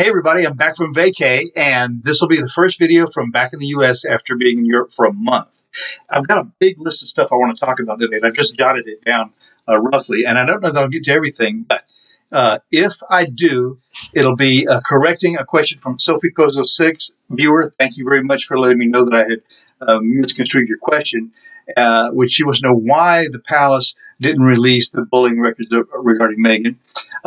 Hey everybody, I'm back from vacay, and this will be the first video from back in the US after being in Europe for a month. I've got a big list of stuff I want to talk about today, and I've just jotted it down uh, roughly, and I don't know that I'll get to everything, but uh, if I do, it'll be uh, correcting a question from Sophie Kozo 6 viewer. Thank you very much for letting me know that I had uh, misconstrued your question, uh, which she wants to know why the palace didn't release the bullying records regarding Meghan.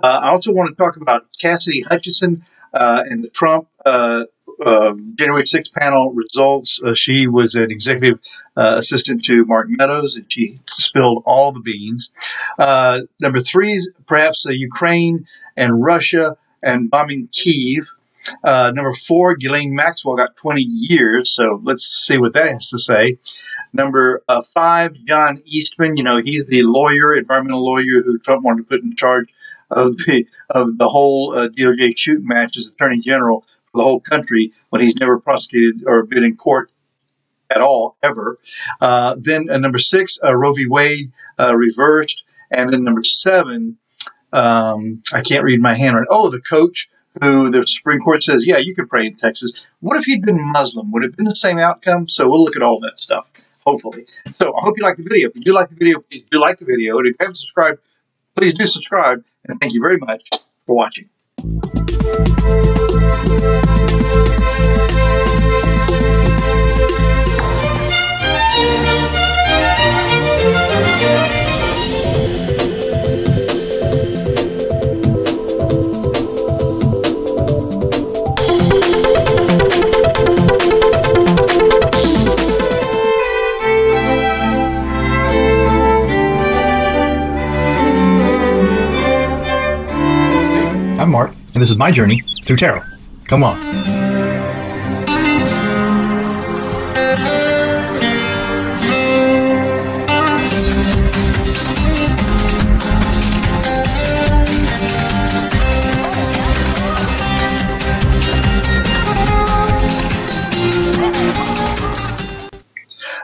Uh, I also want to talk about Cassidy Hutchinson uh, and the Trump uh, uh, January 6 panel results. Uh, she was an executive uh, assistant to Mark Meadows, and she spilled all the beans. Uh, number three perhaps Ukraine and Russia and bombing Kiev. number four, Ghislaine Maxwell got 20 years, so let's see what that has to say. Number five, John Eastman. You know, he's the lawyer, environmental lawyer who Trump wanted to put in charge of the of the whole uh, DOJ shoot match as Attorney General for the whole country when he's never prosecuted or been in court at all ever. Uh, then uh, number six, uh, Roe v. Wade uh, reversed, and then number seven, um, I can't read my handwriting. Oh, the coach who the Supreme Court says, yeah, you can pray in Texas. What if he'd been Muslim? Would it have been the same outcome? So we'll look at all that stuff, hopefully. So I hope you like the video. If you do like the video, please do like the video. And if you haven't subscribed, please do subscribe. And thank you very much for watching. And this is my journey through tarot. Come on.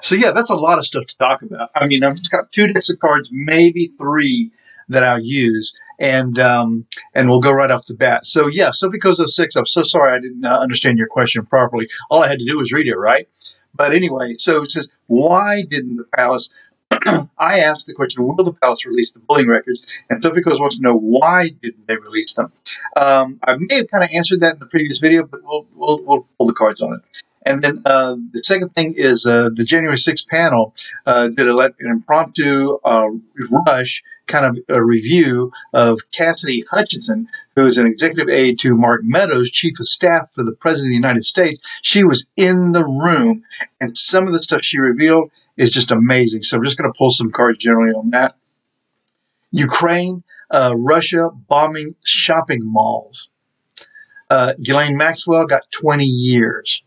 So yeah, that's a lot of stuff to talk about. I mean, I've just got two decks of cards, maybe three that I'll use, and um, and we'll go right off the bat. So yeah, of six, I'm so sorry I didn't uh, understand your question properly. All I had to do was read it right. But anyway, so it says, why didn't the palace? I asked the question, will the palace release the bullying records? And Sophie Coz wants to know why didn't they release them? Um, I may have kind of answered that in the previous video, but we'll, we'll, we'll pull the cards on it. And then uh, the second thing is uh, the January 6th panel uh, did a, an impromptu uh, rush kind of a review of Cassidy Hutchinson, who is an executive aide to Mark Meadows, chief of staff for the President of the United States. She was in the room, and some of the stuff she revealed is just amazing. So I'm just going to pull some cards generally on that. Ukraine, uh, Russia bombing shopping malls. Uh, Ghislaine Maxwell got 20 years.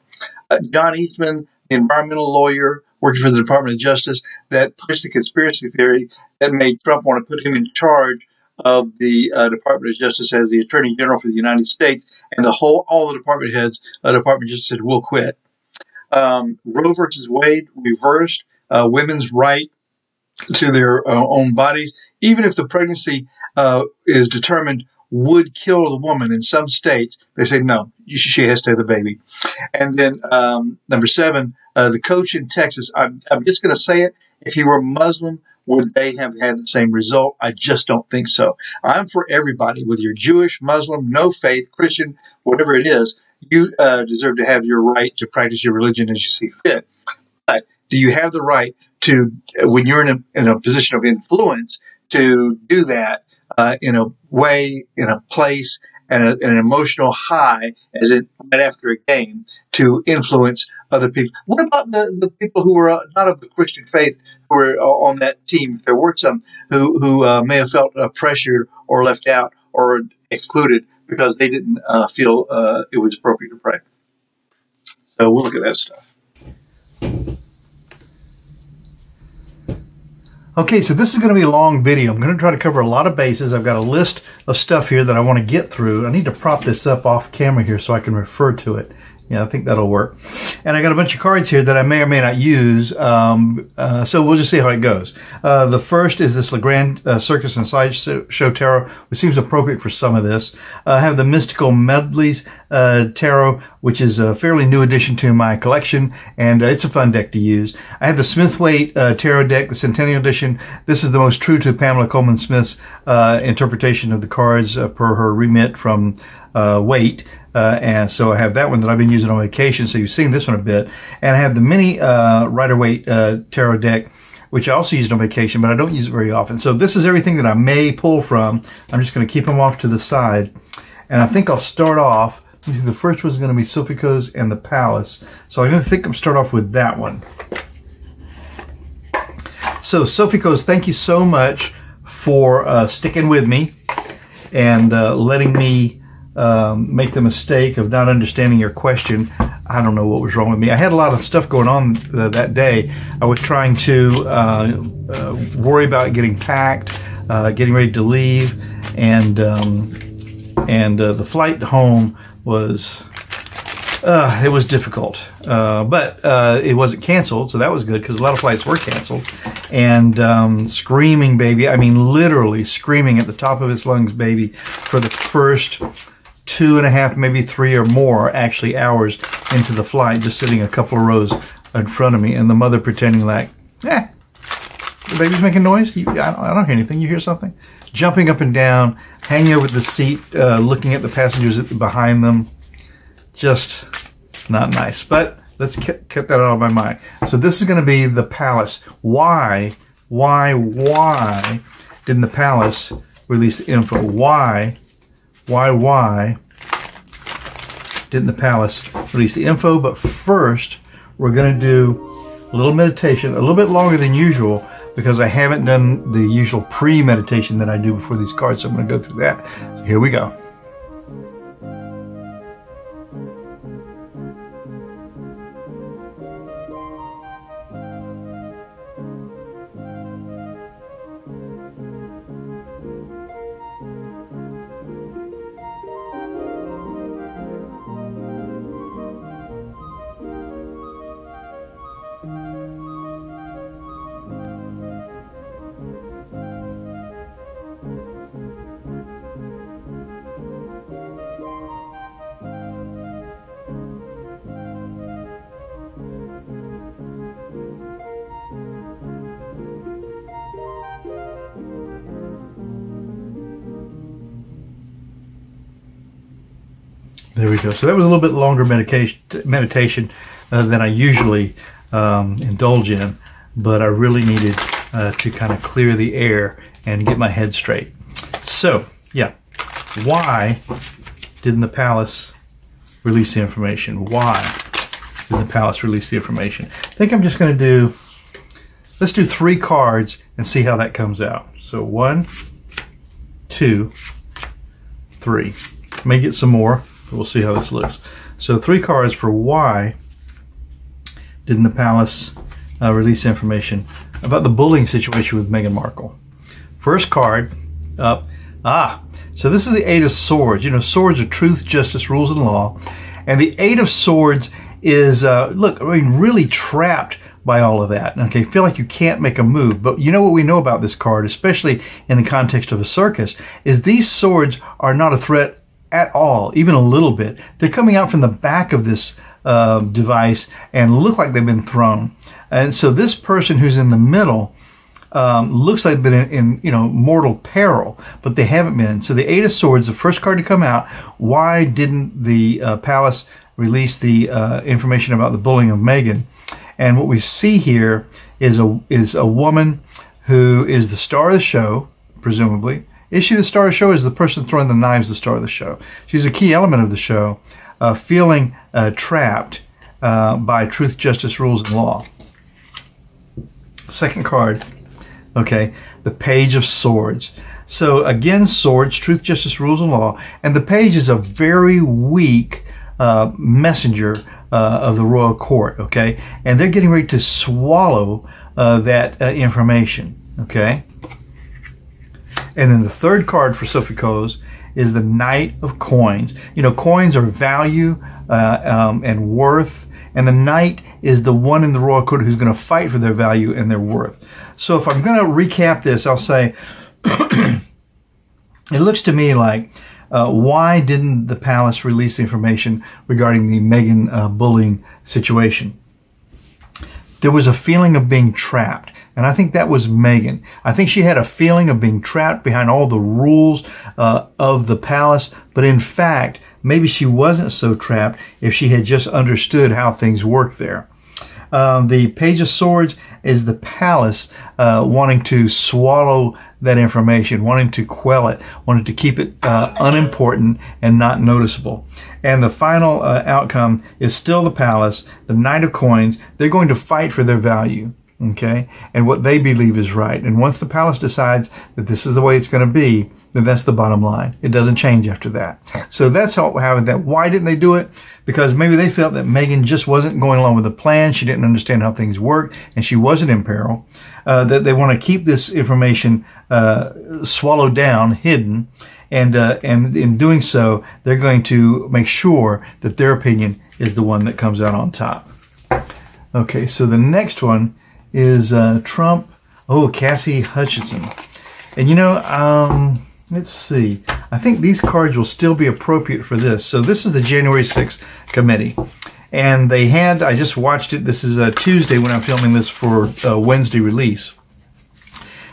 John Eastman, the environmental lawyer working for the Department of Justice, that pushed the conspiracy theory that made Trump want to put him in charge of the uh, Department of Justice as the Attorney General for the United States, and the whole all the department heads, uh, Department Justice said we'll quit. Um, Roe versus Wade reversed uh, women's right to their uh, own bodies, even if the pregnancy uh, is determined would kill the woman in some states. They say no, she has to have the baby. And then um, number seven, uh, the coach in Texas. I'm, I'm just going to say it. If he were Muslim, would they have had the same result? I just don't think so. I'm for everybody, whether you're Jewish, Muslim, no faith, Christian, whatever it is. You uh, deserve to have your right to practice your religion as you see fit. But do you have the right to, when you're in a, in a position of influence, to do that uh, in a way, in a place, and, a, and, an emotional high as it right after a game to influence other people. What about the, the people who were uh, not of the Christian faith who were uh, on that team? If there were some who who uh, may have felt uh, pressured or left out or excluded because they didn't uh, feel it was appropriate to pray. So we'll look at that stuff. Okay, so this is going to be a long video. I'm going to try to cover a lot of bases. I've got a list of stuff here that I want to get through. I need to prop this up off camera here so I can refer to it. Yeah, I think that'll work. and I got a bunch of cards here that I may or may not use. Um, uh, so we'll just see how it goes. Uh, the first is this Legrand uh, Circus and Sideshow Tarot, which seems appropriate for some of this. Uh, I have the Mystical Medleys uh, Tarot, which is a fairly new addition to my collection, and uh, it's a fun deck to use. I have the Smith-Waite Tarot deck, the Centennial Edition. This is the most true to Pamela Colman Smith's interpretation of the cards per her remit from Waite. Uh, and so I have that one that I've been using on vacation. So you've seen this one a bit. And I have the mini uh, Rider Waite uh, tarot deck, which I also used on vacation, but I don't use it very often. So this is everything that I may pull from. I'm just going to keep them off to the side. And I think I'll start off. The first one's going to be Sophicles and the Palace. So I'm going to think I'm start off with that one. So Sophicles, thank you so much for uh, sticking with me and uh, letting me um, make the mistake of not understanding your question. I don't know what was wrong with me. I had a lot of stuff going on uh, that day. I was trying to uh, uh, worry about getting packed, uh, getting ready to leave, and um, and uh, the flight home was it was difficult, but it wasn't canceled, so that was good because a lot of flights were canceled. And um, screaming, baby. I mean, literally screaming at the top of his lungs, baby, for the first two and a half, maybe three or more actually hours into the flight, just sitting a couple of rows in front of me, and the mother pretending like, eh, the baby's making noise. You, I, don't, I, don't, hear anything. You hear something? Jumping up and down, hanging over the seat, uh, looking at the passengers behind them. Just not nice. But let's get that out of my mind. So this is going to be the palace. Why, why, why didn't the palace release the info? Why why, why didn't the palace release the info? But first, we're going to do a little meditation, a little bit longer than usual, because I haven't done the usual pre-meditation that I do before these cards. So I'm going to go through that. So here we go. We go. So that was a little bit longer medication meditation uh, than I usually um, indulge in, but I really needed uh, to kind of clear the air and get my head straight. So, yeah, why didn't the palace release the information? Why didn't the palace release the information? I think I'm just going to do, let's do three cards and see how that comes out. So one, two, three. May get some more. We'll see how this looks. So three cards for why didn't the palace uh, release information about the bullying situation with Meghan Markle. First card up. Ah, so this is the Eight of Swords. You know, swords are truth, justice, rules, and law. And the Eight of Swords is, uh, look, I mean, really trapped by all of that. Okay, feel like you can't make a move. But you know what we know about this card, especially in the context of a circus, is these swords are not a threat at all, even a little bit. They're coming out from the back of this uh, device and look like they've been thrown. And so this person who's in the middle um, looks like they've been in, in, you know mortal peril, but they haven't been. So the Eight of Swords, the first card to come out. Why didn't the uh, palace release the uh, information about the bullying of Meghan? And what we see here is a is a woman who is the star of the show, presumably, is she the star of the show? Is the person throwing the knives the star of the show? She's a key element of the show, uh, feeling uh, trapped uh, by truth, justice, rules, and law. Second card, okay, the Page of Swords. So again, swords, truth, justice, rules, and law. And the page is a very weak uh, messenger uh, of the royal court, okay? And they're getting ready to swallow uh, that uh, information, okay? And then the third card for Sophicles is the Knight of Coins. You know, coins are value uh, um, and worth and the knight is the one in the royal court who's going to fight for their value and their worth. So if I'm going to recap this, I'll say it looks to me like uh, why didn't the palace release information regarding the Meghan uh, bullying situation? There was a feeling of being trapped. And I think that was Meghan. I think she had a feeling of being trapped behind all the rules uh, of the palace. But in fact, maybe she wasn't so trapped if she had just understood how things work there. Um, the Page of Swords is the palace uh, wanting to swallow that information, wanting to quell it, wanting to keep it uh, unimportant and not noticeable. And the final uh, outcome is still the palace, the Knight of Coins. They're going to fight for their value okay, and what they believe is right. And once the palace decides that this is the way it's going to be, then that's the bottom line. It doesn't change after that. So that's how, how that. Why didn't they do it? Because maybe they felt that Meghan just wasn't going along with the plan. She didn't understand how things work, and she wasn't in peril. Uh, that they want to keep this information uh, swallowed down, hidden, and uh, and in doing so, they're going to make sure that their opinion is the one that comes out on top. Okay, so the next one is uh, Trump. Oh, Cassie Hutchinson. And you know, um, let's see. I think these cards will still be appropriate for this. So this is the January 6th committee. And they had, I just watched it. This is a Tuesday when I'm filming this for uh, Wednesday release.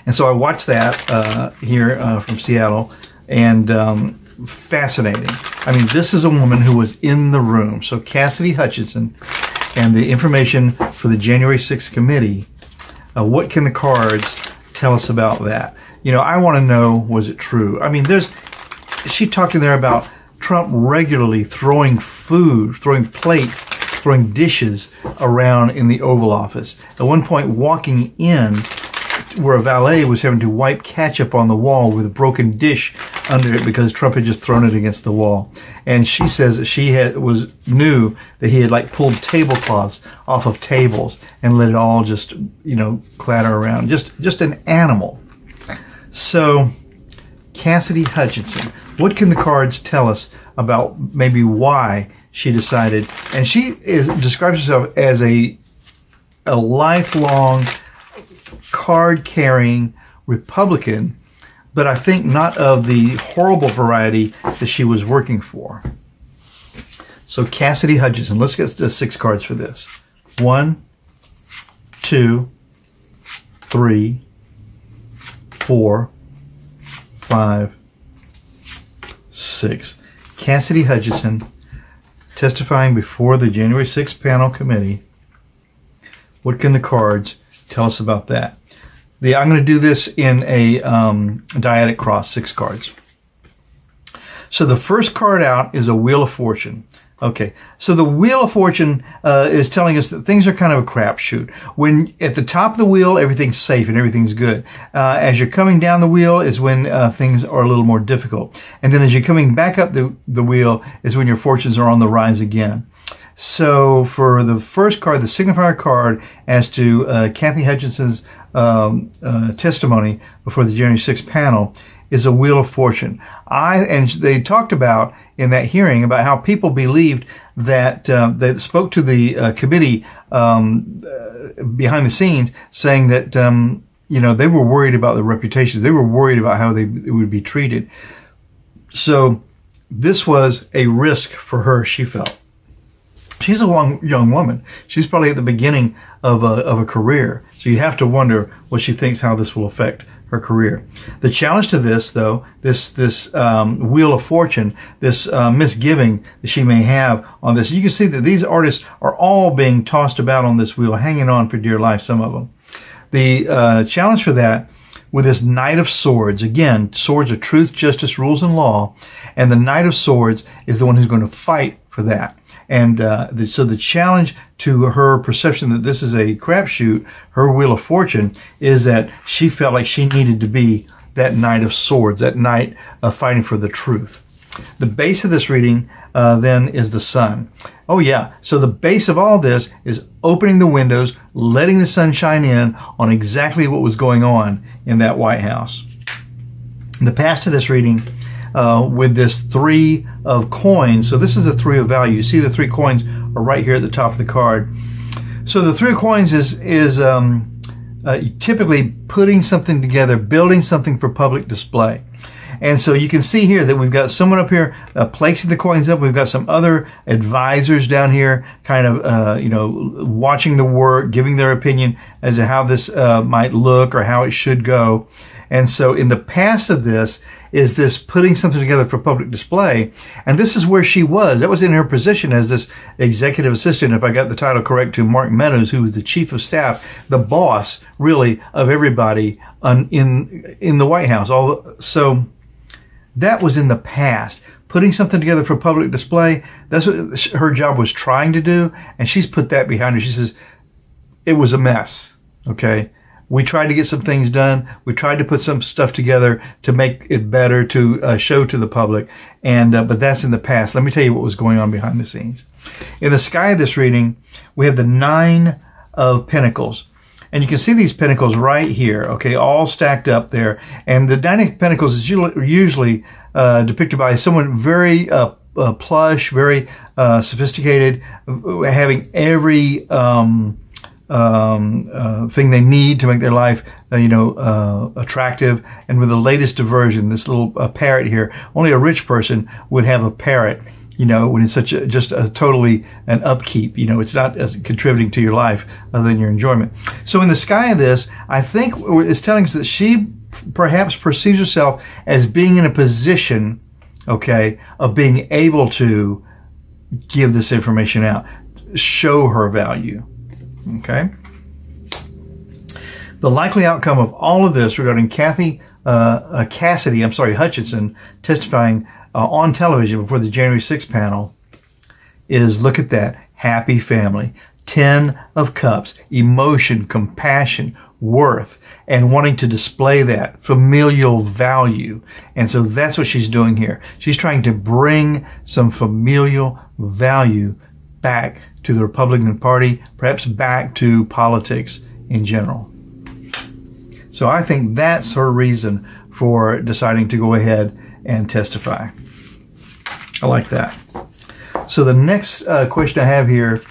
And so I watched that uh, here uh, from Seattle. And um, fascinating. I mean, this is a woman who was in the room. So Cassidy Hutchinson and the information for the January 6th committee, uh, what can the cards tell us about that? You know, I want to know, was it true? I mean, there's, she talked in there about Trump regularly throwing food, throwing plates, throwing dishes around in the Oval Office. At one point, walking in where a valet was having to wipe ketchup on the wall with a broken dish under it because Trump had just thrown it against the wall. And she says that she had was knew that he had like pulled tablecloths off of tables and let it all just you know clatter around. Just just an animal. So Cassidy Hutchinson, what can the cards tell us about maybe why she decided? And she is describes herself as a a lifelong card carrying Republican but I think not of the horrible variety that she was working for. So Cassidy Hutchinson, let's get the six cards for this. One, two, three, four, five, six. Cassidy Hutchinson testifying before the January 6th panel committee. What can the cards tell us about that? The, I'm going to do this in a um, dyadic cross, six cards. So the first card out is a Wheel of Fortune. Okay, so the Wheel of Fortune uh, is telling us that things are kind of a crapshoot. When at the top of the wheel, everything's safe and everything's good. Uh, as you're coming down the wheel is when uh, things are a little more difficult. And then as you're coming back up the, the wheel is when your fortunes are on the rise again. So for the first card, the signifier card, as to uh, Kathy Hutchinson's um, uh, testimony before the January 6th panel is a wheel of fortune. I and they talked about in that hearing about how people believed that uh, that spoke to the uh, committee um, uh, behind the scenes, saying that um, you know they were worried about their reputations. They were worried about how they would be treated. So this was a risk for her. She felt. She's a young, young woman. She's probably at the beginning of a, of a career. So you have to wonder what she thinks how this will affect her career. The challenge to this, though, this this um, wheel of fortune, this uh, misgiving that she may have on this, you can see that these artists are all being tossed about on this wheel, hanging on for dear life. Some of them. The uh, challenge for that with this Knight of Swords. Again, swords are truth, justice, rules, and law. And the Knight of Swords is the one who's going to fight for that. And uh, the, so the challenge to her perception that this is a crapshoot, her wheel of fortune, is that she felt like she needed to be that knight of swords, that knight uh, fighting for the truth. The base of this reading uh, then is the sun. Oh yeah, so the base of all this is opening the windows, letting the sun shine in on exactly what was going on in that White House. The past of this reading uh, with this three of coins. So this is the three of value. You see the three coins are right here at the top of the card. So the three of coins is is um, uh, typically putting something together, building something for public display. And so you can see here that we've got someone up here uh, placing the coins up. We've got some other advisors down here, kind of, uh, you know, watching the work, giving their opinion as to how this uh, might look or how it should go. And so in the past of this is this putting something together for public display. And this is where she was. That was in her position as this executive assistant, if I got the title correct, to Mark Meadows, who was the chief of staff, the boss really of everybody on, in, in the White House. All so that was in the past. Putting something together for public display, that's what her job was trying to do. And she's put that behind her. She says, it was a mess. Okay. We tried to get some things done. We tried to put some stuff together to make it better to uh, show to the public. And, uh, but that's in the past. Let me tell you what was going on behind the scenes. In the sky of this reading, we have the nine of pentacles. And you can see these pentacles right here, okay, all stacked up there. And the nine of pentacles is usually uh, depicted by someone very uh, uh, plush, very uh, sophisticated, having every um, um, uh, thing they need to make their life, uh, you know, uh, attractive. And with the latest diversion, this little uh, parrot here, only a rich person would have a parrot. You know, when it's such a, just a totally an upkeep, you know, it's not as contributing to your life other than your enjoyment. So in the sky of this, I think it's telling us that she perhaps perceives herself as being in a position, okay, of being able to give this information out, show her value. Okay. The likely outcome of all of this regarding Kathy uh, uh, Cassidy, I'm sorry, Hutchinson, testifying uh, on television before the January 6th panel is look at that happy family. 10 of cups, emotion, compassion, worth, and wanting to display that familial value. And so that's what she's doing here. She's trying to bring some familial value back to the Republican Party, perhaps back to politics in general. So I think that's her reason for deciding to go ahead and testify. I like that. So the next uh, question I have here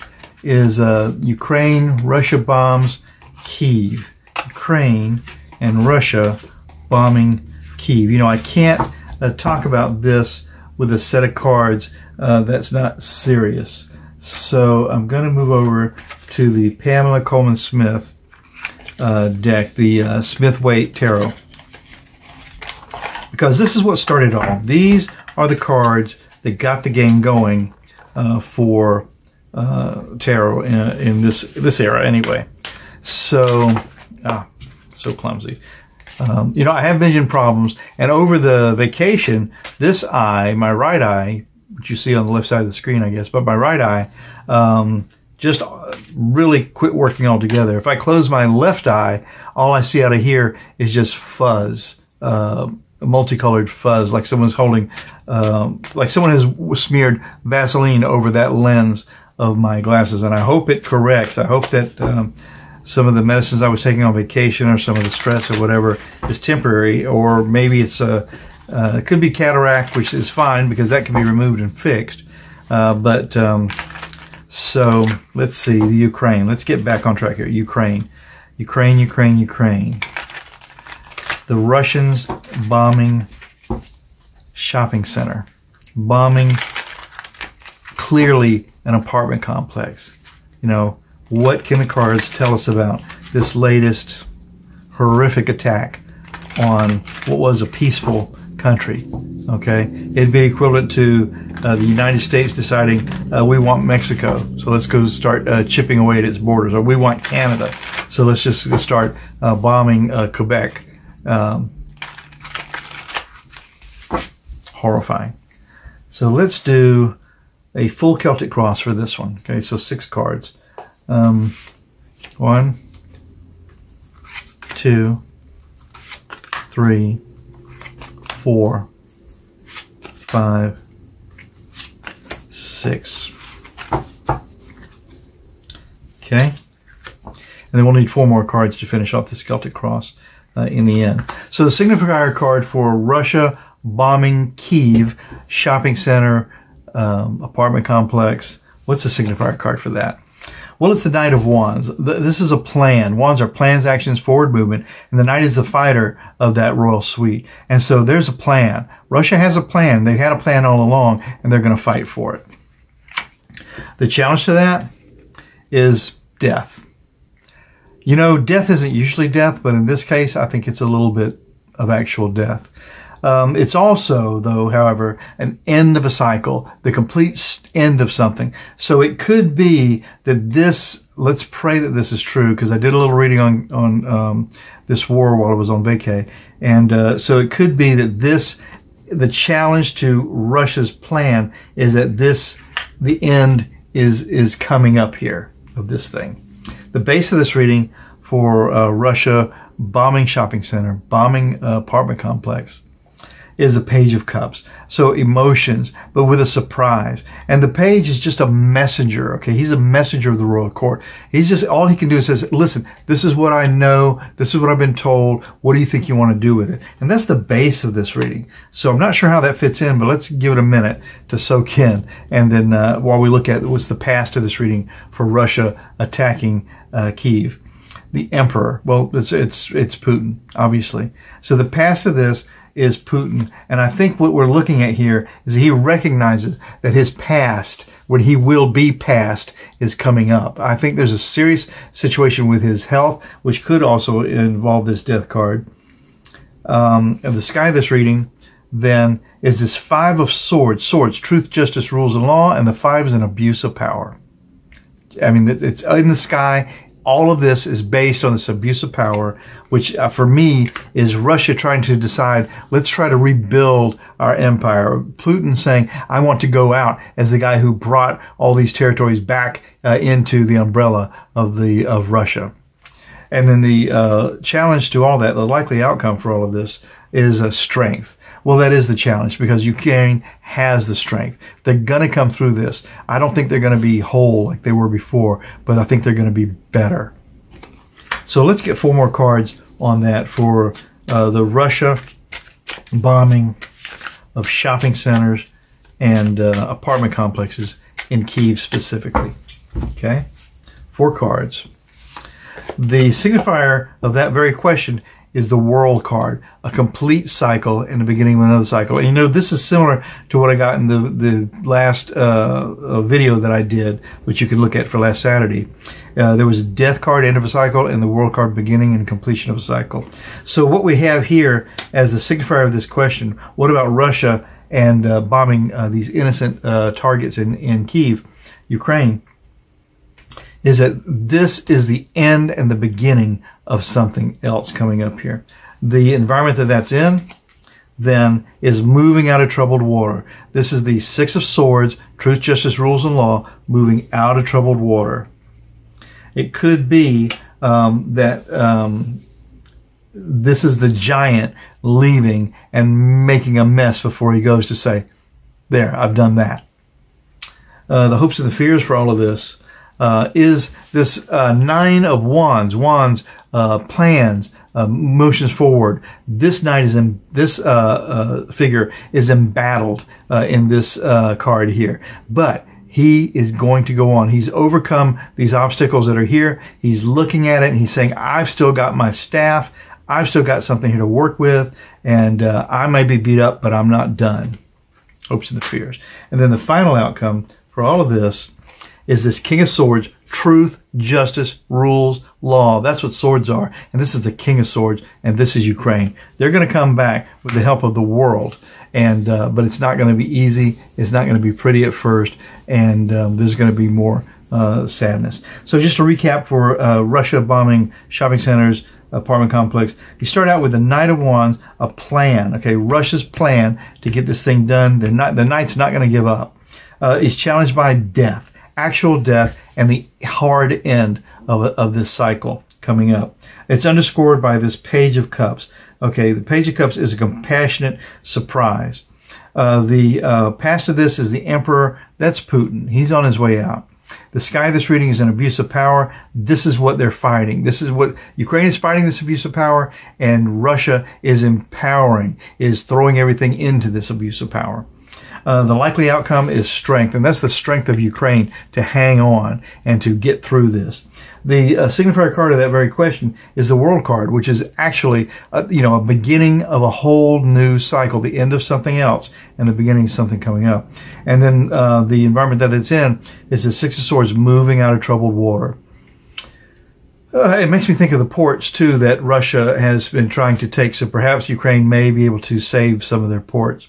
is uh, Ukraine, Russia bombs Kiev. Ukraine and Russia bombing Kiev. You know, I can't uh, talk about this with a set of cards uh, that's not serious. So I'm going to move over to the Pamela Colman Smith uh, deck, the uh, Smith Waite Tarot. Because this is what started all. These are the cards that got the game going uh, for uh, tarot in, in, this this era anyway. So, ah, so clumsy. Um, you know, I have vision problems, and over the vacation, this eye, my right eye, you see on the left side of the screen, I guess, but my right eye um, just really quit working altogether. If I close my left eye, all I see out of here is just fuzz, uh, multicolored fuzz, like someone's holding, um, like someone has smeared Vaseline over that lens of my glasses. And I hope it corrects. I hope that um, some of the medicines I was taking on vacation or some of the stress or whatever is temporary, or maybe it's a uh, it could be cataract, which is fine because that can be removed and fixed. Uh, but um, so let's see the Ukraine. Let's get back on track here. Ukraine, Ukraine, Ukraine, Ukraine. The Russians bombing shopping center, bombing clearly an apartment complex. You know, what can the cards tell us about this latest horrific attack on what was a peaceful country. Okay, it'd be equivalent to uh, the United States deciding uh, we want Mexico, so let's go start uh, chipping away at its borders, or we want Canada, so let's just start uh, bombing uh, Quebec. Um, horrifying. So let's do a full Celtic cross for this one. Okay, so six cards. Um, one, two, three four, five, six. Okay. And then we'll need four more cards to finish off the Celtic Cross uh, in the end. So the signifier card for Russia bombing Kiev shopping center, um, apartment complex. What's the signifier card for that? Well, it's the Knight of Wands. This is a plan. Wands are plans, actions, forward movement, and the Knight is the fighter of that royal suite. And so there's a plan. Russia has a plan. They've had a plan all along, and they're going to fight for it. The challenge to that is death. You know, death isn't usually death, but in this case, I think it's a little bit of actual death. Um, it's also, though, however, an end of a cycle, the complete end of something. So it could be that this, let's pray that this is true, because I did a little reading on, on um, this war while I was on vacay. And uh, so it could be that this, the challenge to Russia's plan is that this, the end is, is coming up here of this thing. The base of this reading for uh, Russia bombing shopping center, bombing uh, apartment complex, is a page of cups. So emotions, but with a surprise. And the page is just a messenger. Okay. He's a messenger of the royal court. He's just, all he can do is says, listen, this is what I know. This is what I've been told. What do you think you want to do with it? And that's the base of this reading. So I'm not sure how that fits in, but let's give it a minute to soak in. And then, uh, while we look at what's the past of this reading for Russia attacking, uh, Kiev the emperor. Well, it's it's it's Putin, obviously. So the past of this is Putin. And I think what we're looking at here is he recognizes that his past, what he will be past, is coming up. I think there's a serious situation with his health, which could also involve this death card. Um, and the sky of this reading then is this five of swords, swords, truth, justice, rules, and law, and the five is an abuse of power. I mean, it's in the sky all of this is based on this abuse of power, which uh, for me is Russia trying to decide, let's try to rebuild our empire. Putin saying, I want to go out as the guy who brought all these territories back uh, into the umbrella of the, of Russia. And then the uh, challenge to all that, the likely outcome for all of this is a strength. Well, that is the challenge because Ukraine has the strength. They're going to come through this. I don't think they're going to be whole like they were before, but I think they're going to be better. So let's get four more cards on that for uh, the Russia bombing of shopping centers and uh, apartment complexes in Kiev specifically. Okay, four cards. The signifier of that very question is the world card, a complete cycle and the beginning of another cycle. And you know, this is similar to what I got in the, the last uh, uh, video that I did, which you can look at for last Saturday. Uh, there was a death card, end of a cycle, and the world card, beginning and completion of a cycle. So what we have here as the signifier of this question, what about Russia and uh, bombing uh, these innocent uh, targets in, in Kiev, Ukraine? is that this is the end and the beginning of something else coming up here. The environment that that's in then is moving out of troubled water. This is the Six of Swords, truth, justice, rules, and law, moving out of troubled water. It could be um, that um, this is the giant leaving and making a mess before he goes to say, There, I've done that. Uh, the hopes and the fears for all of this uh, is this uh, nine of wands, wands, uh, plans, uh, motions forward. This knight is in this uh, uh, figure is embattled uh in this uh card here, but he is going to go on. He's overcome these obstacles that are here. He's looking at it and he's saying, "I've still got my staff. I've still got something here to work with, and uh I may be beat up, but I'm not done." Hopes and the fears, and then the final outcome for all of this is this King of Swords, truth, justice, rules, law. That's what swords are. And this is the King of Swords, and this is Ukraine. They're going to come back with the help of the world. And, uh, but it's not going to be easy. It's not going to be pretty at first. And um, there's going to be more uh, sadness. So just to recap for uh, Russia bombing shopping centers, apartment complex. You start out with the Knight of Wands, a plan. Okay, Russia's plan to get this thing done. They're not. The Knight's not going to give up. Uh, he's challenged by death actual death and the hard end of, of this cycle coming up. It's underscored by this Page of Cups. Okay, the Page of Cups is a compassionate surprise. Uh, the uh, past of this is the Emperor. That's Putin. He's on his way out. The sky this reading is an abuse of power. This is what they're fighting. This is what Ukraine is fighting this abuse of power, and Russia is empowering, is throwing everything into this abuse of power. Uh, the likely outcome is strength, and that's the strength of Ukraine to hang on and to get through this. The uh, signifier card of that very question is the World card, which is actually, a, uh, you know, a beginning of a whole new cycle, the end of something else, and the beginning of something coming up. And then uh, the environment that it's in is the Six of Swords moving out of troubled water. Uh, it makes me think of the ports too that Russia has been trying to take. So perhaps Ukraine may be able to save some of their ports.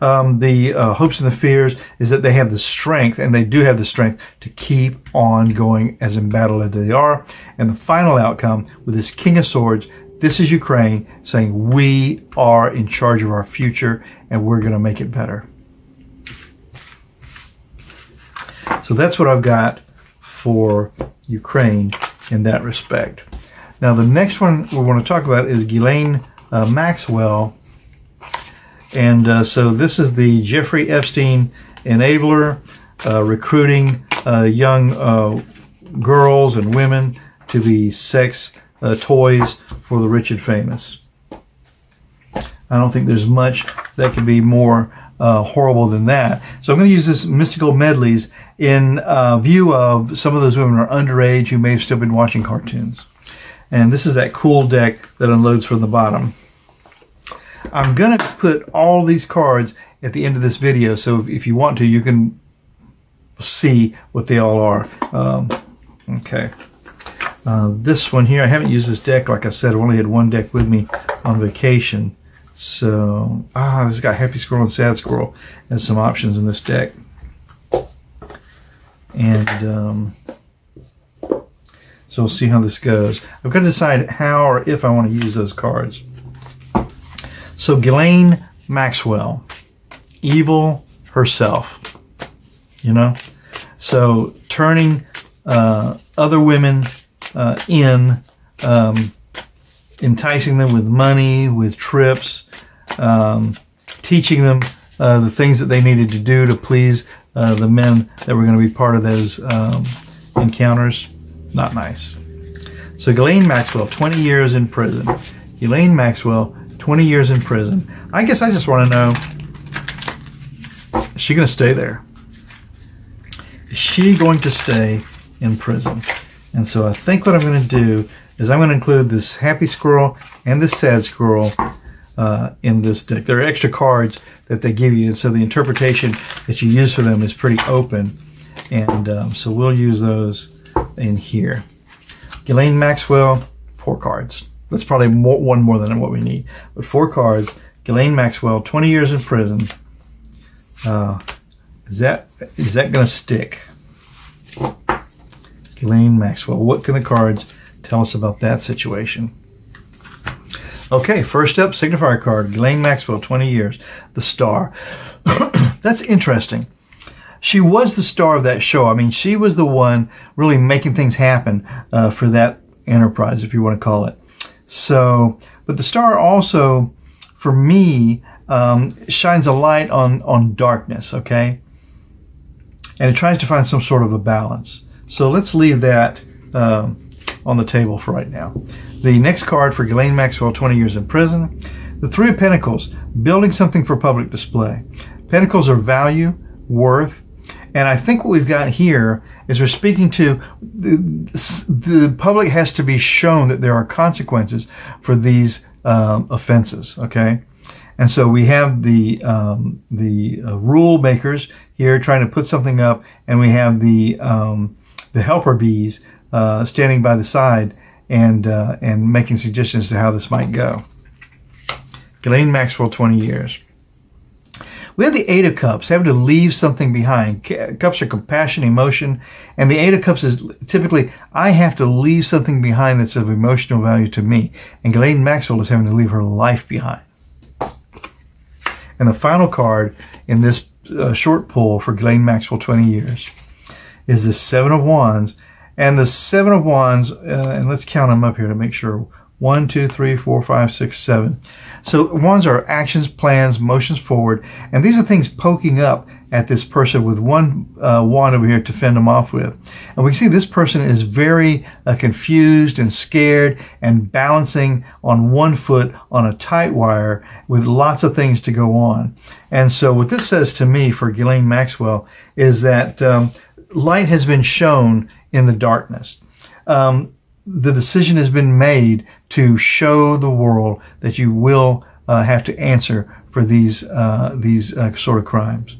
Um, the uh, hopes and the fears is that they have the strength, and they do have the strength to keep on going as embattled as they are. And the final outcome with this King of Swords, this is Ukraine saying, We are in charge of our future and we're going to make it better. So that's what I've got for Ukraine in that respect. Now, the next one we want to talk about is Ghislaine uh, Maxwell and uh, so this is the Jeffrey Epstein enabler uh, recruiting uh, young uh, girls and women to be sex uh, toys for the rich and famous. I don't think there's much that could be more uh, horrible than that. So I'm going to use this mystical medleys in view of some of those women are underage who may have still been watching cartoons. And this is that cool deck that unloads from the bottom. I'm going to put all these cards at the end of this video, so if, you want to, you can see what they all are. Um, okay. Uh, this one here, I haven't used this deck. Like I said, I only had one deck with me on vacation. So, ah, this has got Happy Squirrel and Sad Squirrel as some options in this deck. And um, so we'll see how this goes. I've got to decide how or if I want to use those cards. So Ghislaine Maxwell, evil herself, you know? So turning uh, other women uh, in, um, enticing them with money, with trips, um, teaching them uh, the things that they needed to do to please uh, the men that were going to be part of those um, encounters. Not nice. So Ghislaine Maxwell, 20 years in prison. Ghislaine Maxwell 20 years in prison. I guess I just want to know is she going to stay there? Is she going to stay in prison? And so I think what I'm going to do is I'm going to include this happy squirrel and this sad squirrel uh, in this deck. There are extra cards that they give you, and so the interpretation that you use for them is pretty open. And um, so we'll use those in here. Ghislaine Maxwell, four cards. That's probably more, one more than what we need. But four cards. Ghislaine Maxwell, 20 years in prison. Uh, is that is that going to stick? Ghislaine Maxwell. What can the cards tell us about that situation? Okay, first up, signifier card. Ghislaine Maxwell, 20 years. The star. That's interesting. She was the star of that show. I mean, she was the one really making things happen uh, for that enterprise, if you want to call it. So, but the star also, for me, um, shines a light on on darkness. Okay, and it tries to find some sort of a balance. So let's leave that um, on the table for right now. The next card for Ghislaine Maxwell, 20 years in prison. The Three of Pentacles, building something for public display. Pentacles are value, worth, and I think what we've got here is we're speaking to the, the public has to be shown that there are consequences for these um, offenses. Okay. And so we have the um, the uh, rule makers here trying to put something up, and we have the um, the helper bees uh, standing by the side and uh, and making suggestions to how this might go. Ghislaine Maxwell, 20 years. We have the Eight of Cups, having to leave something behind. Cups are compassion, emotion, and the Eight of Cups is typically, I have to leave something behind that's of emotional value to me. And Ghislaine Maxwell is having to leave her life behind. And the final card in this uh, short pull for Ghislaine Maxwell 20 years is the Seven of Wands. And the Seven of Wands, uh, and let's count them up here to make sure One, two, three, four, five, six, seven. So wands are actions, plans, motions forward, and these are things poking up at this person with one uh, wand over here to fend them off with. And we see this person is very uh, confused and scared and balancing on one foot on a tight wire with lots of things to go on. And so what this says to me for Ghislaine Maxwell is that um, light has been shown in the darkness. Um, the decision has been made to show the world that you will uh, have to answer for these uh, these uh, sort of crimes.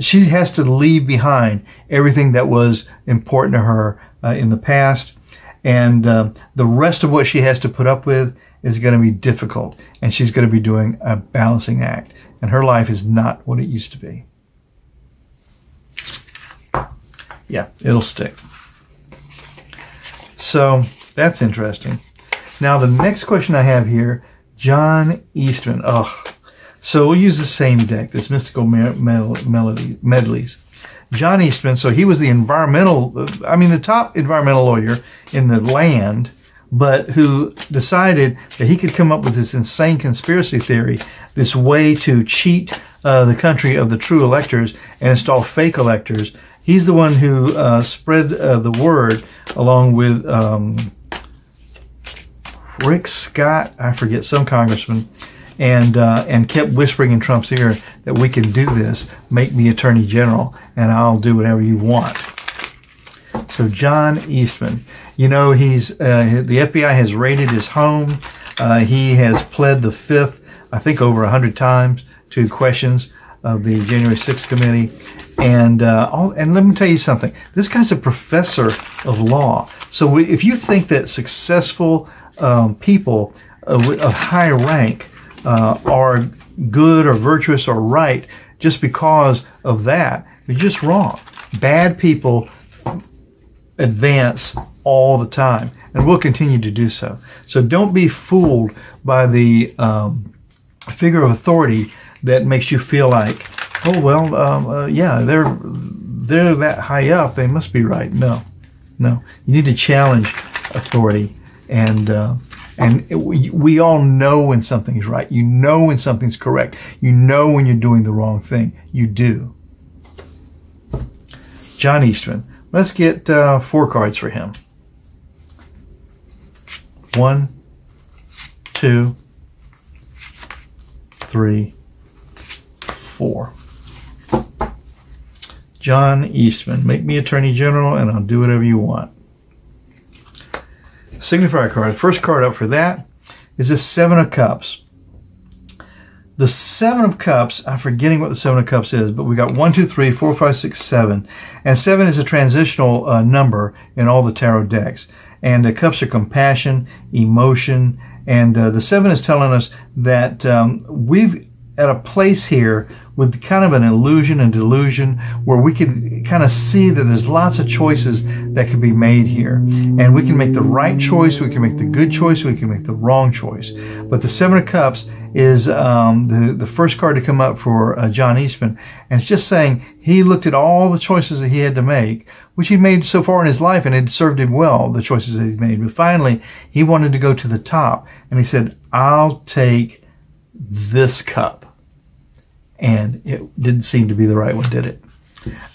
She has to leave behind everything that was important to her uh, in the past, and uh, the rest of what she has to put up with is going to be difficult, and she's going to be doing a balancing act, and her life is not what it used to be. Yeah, it'll stick. So that's interesting. Now the next question I have here, John Eastman. Oh, so we'll use the same deck, this mystical melody medleys. John Eastman. So he was the environmental, I mean, the top environmental lawyer in the land, but who decided that he could come up with this insane conspiracy theory, this way to cheat uh, the country of the true electors and install fake electors He's the one who uh, spread uh, the word along with um, Rick Scott, I forget, some congressman, and uh, and kept whispering in Trump's ear that we can do this. Make me attorney general, and I'll do whatever you want. So John Eastman, you know, he's uh, the FBI has raided his home. Uh, he has pled the fifth, I think, over a hundred times to questions of the January 6th committee. And uh, all, and let me tell you something. This guy's a professor of law. So if you think that successful um, people of, of, high rank uh, are good or virtuous or right just because of that, you're just wrong. Bad people advance all the time, and will continue to do so. So don't be fooled by the um, figure of authority that makes you feel like oh well, um, uh, yeah, they're they're that high up, they must be right. No, no, you need to challenge authority, and uh, and it, we, all know when something's right. You know when something's correct. You know when you're doing the wrong thing. You do. John Eastman. Let's get uh, four cards for him. One, two, three, four. John Eastman. Make me Attorney General and I'll do whatever you want. Signifier card. First card up for that is the Seven of Cups. The Seven of Cups, I'm forgetting what the Seven of Cups is, but we got one, two, three, four, five, six, seven. And seven is a transitional uh, number in all the tarot decks. And the cups are compassion, emotion, and uh, the seven is telling us that um, we've at a place here with kind of an illusion and delusion where we can kind of see that there's lots of choices that can be made here. And we can make the right choice, we can make the good choice, we can make the wrong choice. But the Seven of Cups is um, the, the first card to come up for uh, John Eastman. And it's just saying he looked at all the choices that he had to make, which he made so far in his life and it served him well, the choices that he made. But finally, he wanted to go to the top. And he said, I'll take this cup and it didn't seem to be the right one, did it?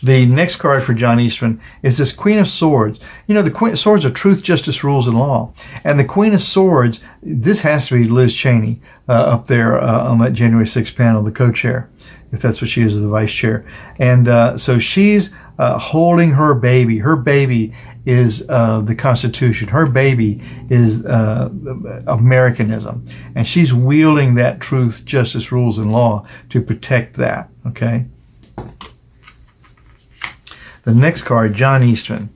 The next card for John Eastman is this Queen of Swords. You know, the Queen of Swords are truth, justice, rules, and law. And the Queen of Swords, this has to be Liz Cheney uh, up there uh, on that January 6th panel, the co-chair, if that's what she is, the vice chair. And uh, so she's uh, holding her baby. Her baby is uh, the Constitution. Her baby is uh, Americanism. And she's wielding that truth, justice, rules, and law to protect that. Okay? The next card, John Eastman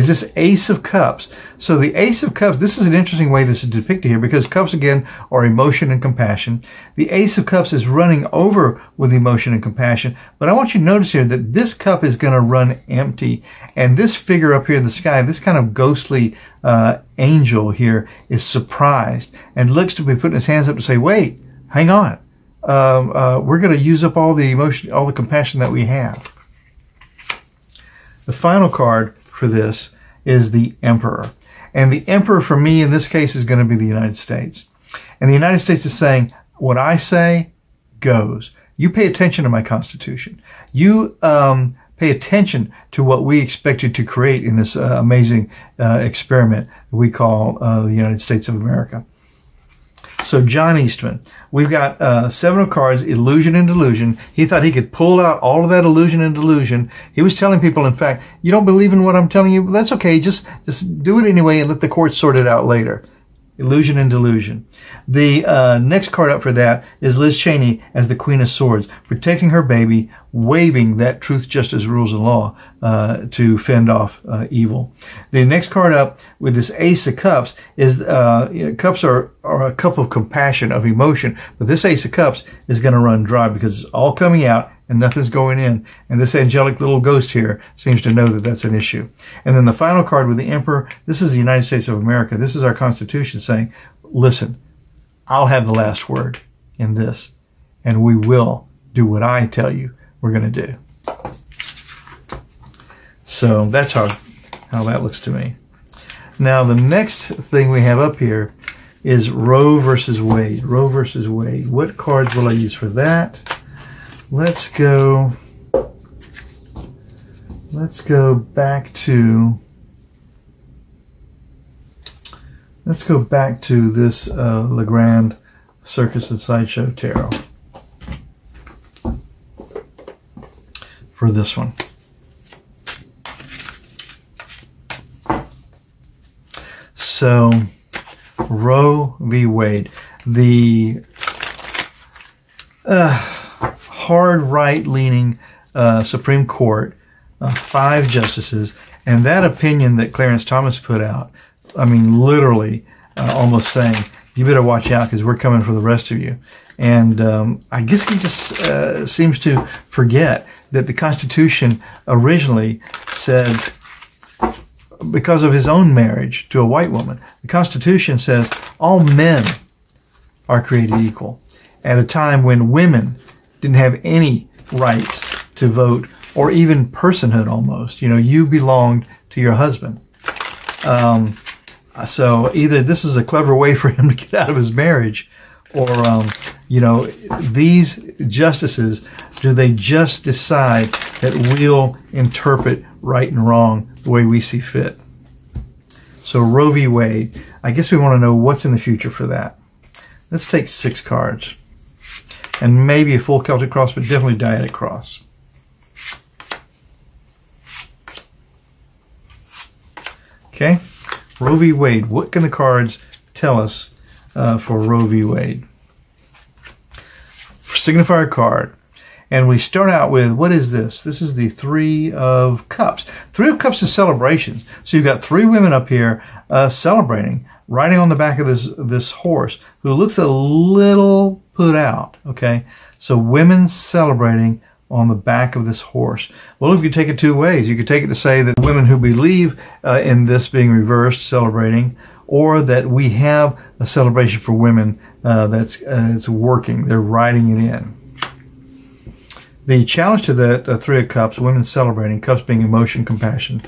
is this Ace of Cups. So the Ace of Cups, this is an interesting way this is depicted here because cups again are emotion and compassion. The Ace of Cups is running over with emotion and compassion, but I want you to notice here that this cup is going to run empty. And this figure up here in the sky, this kind of ghostly uh, angel here is surprised and looks to be putting his hands up to say, wait, hang on. Um, uh, we're going to use up all the emotion, all the compassion that we have. The final card for this is the emperor. And the emperor for me in this case is going to be the United States. And the United States is saying, what I say goes. You pay attention to my Constitution. You um, pay attention to what we expected to create in this uh, amazing uh, experiment that we call uh, the United States of America. So John Eastman, we've got uh, seven of cards, illusion and delusion. He thought he could pull out all of that illusion and delusion. He was telling people, in fact, you don't believe in what I'm telling you. That's okay. Just just do it anyway and let the court sort it out later. Illusion and Delusion. The uh, next card up for that is Liz Cheney as the Queen of Swords, protecting her baby, waving that truth, justice, rules, and law uh, to fend off uh, evil. The next card up with this Ace of Cups is uh, you know, cups are, are a cup of compassion, of emotion, but this Ace of Cups is going to run dry because it's all coming out and nothing's going in. And this angelic little ghost here seems to know that that's an issue. And then the final card with the Emperor, this is the United States of America. This is our Constitution saying, listen, I'll have the last word in this, and we will do what I tell you we're going to do. So that's how, how that looks to me. Now, the next thing we have up here is Roe versus Wade. Roe versus Wade. What cards will I use for that? Let's go let's go back to let's go back to this uh, Le Grand Circus and Sideshow Tarot for this one. So, Roe v. Wade. The uh, hard right leaning uh, Supreme Court, uh, five justices, and that opinion that Clarence Thomas put out, I mean, literally uh, almost saying, you better watch out because we're coming for the rest of you. And um, I guess he just uh, seems to forget that the Constitution originally said, because of his own marriage to a white woman, the Constitution says all men are created equal at a time when women didn't have any rights to vote or even personhood almost. You know, you belonged to your husband. Um, so either this is a clever way for him to get out of his marriage or, um, you know, these justices, do they just decide that we'll interpret right and wrong the way we see fit? So Roe v. Wade, I guess we want to know what's in the future for that. Let's take six cards and maybe a full Celtic cross, but definitely dyadic cross. Okay, Roe v. Wade. What can the cards tell us uh, for Roe v. Wade? Signifier card. And we start out with, what is this? This is the Three of Cups. Three of Cups is celebrations. So you've got three women up here uh, celebrating, riding on the back of this, this horse who looks a little put out. Okay. So women celebrating on the back of this horse. Well, if you take it two ways, you could take it to say that women who believe uh, in this being reversed, celebrating, or that we have a celebration for women uh, that's uh, it's working. They're riding it in. The challenge to that uh, Three of Cups, women celebrating, cups being emotion, compassion,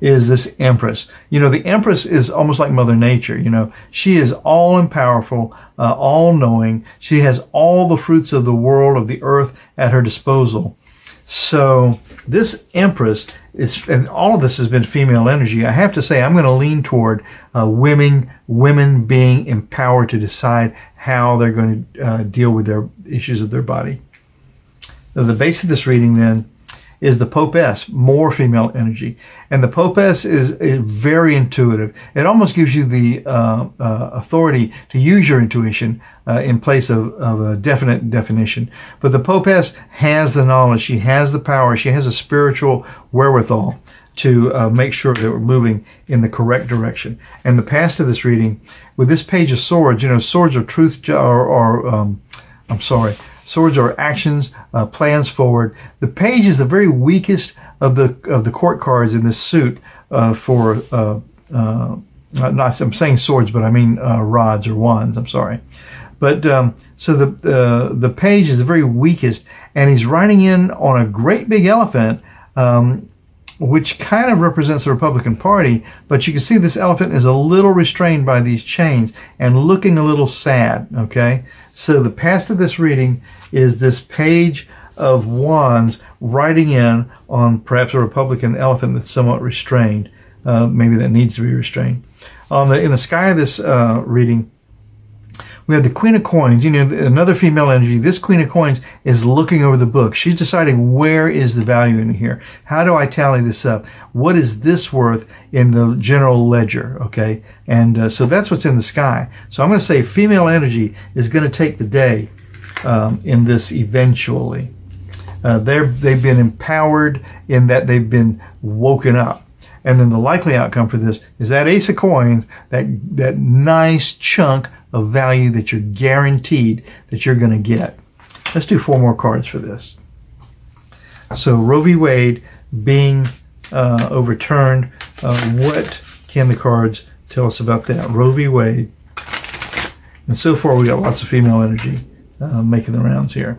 is this Empress. You know, the Empress is almost like Mother Nature. You know, she is all and powerful, uh, all knowing. She has all the fruits of the world, of the earth at her disposal. So this Empress is, and all of this has been female energy. I have to say, I'm going to lean toward uh, women, women being empowered to decide how they're going to uh, deal with their issues of their body. Now, the base of this reading then is the Popess, more female energy. And the Popess is, is very intuitive. It almost gives you the uh, uh, authority to use your intuition uh, in place of, of a definite definition. But the Popess has the knowledge, she has the power, she has a spiritual wherewithal to uh, make sure that we're moving in the correct direction. And the past of this reading, with this page of swords, you know, swords are truth, or um, I'm sorry, Swords are actions, uh, plans forward. The page is the very weakest of the of the court cards in this suit uh, for. Uh, uh not, I'm saying swords, but I mean uh, rods or wands. I'm sorry. But um, so the uh, the page is the very weakest, and he's riding in on a great big elephant. Um, which kind of represents the Republican Party, but you can see this elephant is a little restrained by these chains and looking a little sad, okay? So the past of this reading is this page of wands riding in on perhaps a Republican elephant that's somewhat restrained. Uh, maybe that needs to be restrained. On the in the sky of this uh, reading, we have the Queen of Coins. You know, another female energy. This Queen of Coins is looking over the book. She's deciding where is the value in here. How do I tally this up? What is this worth in the general ledger? Okay, and uh, so that's what's in the sky. So I'm going to say female energy is going to take the day um, in this eventually. Uh, they've been empowered in that they've been woken up. And then the likely outcome for this is that ace of coins, that, that nice chunk of value that you're guaranteed that you're going to get. Let's do four more cards for this. So Roe v. Wade being uh, overturned, uh, what can the cards tell us about that? Roe v. Wade. And so far we got lots of female energy uh, making the rounds here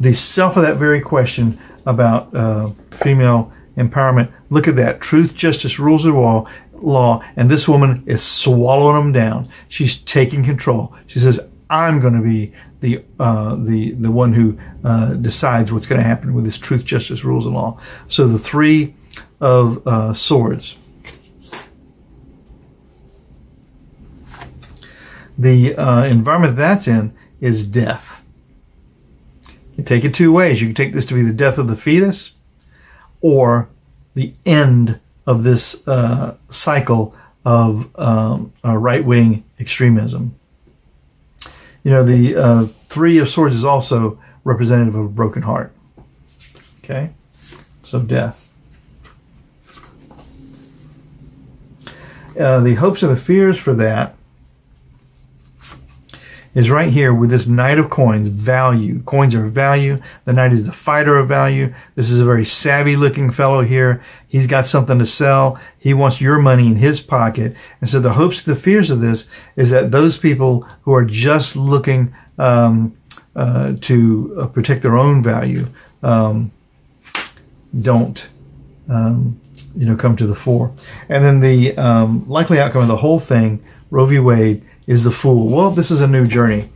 the self of that very question about uh, female empowerment. Look at that. Truth, justice, rules of law, law, and this woman is swallowing them down. She's taking control. She says, I'm going to be the uh, the the one who uh, decides what's going to happen with this truth, justice, rules, and law. So the three of uh, swords. The uh, environment that's in is death. You take it two ways. You can take this to be the death of the fetus or the end of this uh, cycle of um, uh, right wing extremism. You know, the uh, Three of Swords is also representative of a broken heart. Okay? So, death. Uh, the hopes and the fears for that is right here with this Knight of Coins, value. Coins are value. The Knight is the fighter of value. This is a very savvy looking fellow here. He's got something to sell. He wants your money in his pocket. And so the hopes, the fears of this is that those people who are just looking um, uh, to uh, protect their own value um, don't, um, you know, come to the fore. And then the um, likely outcome of the whole thing, Roe v. Wade, is the fool. Well, this is a new journey.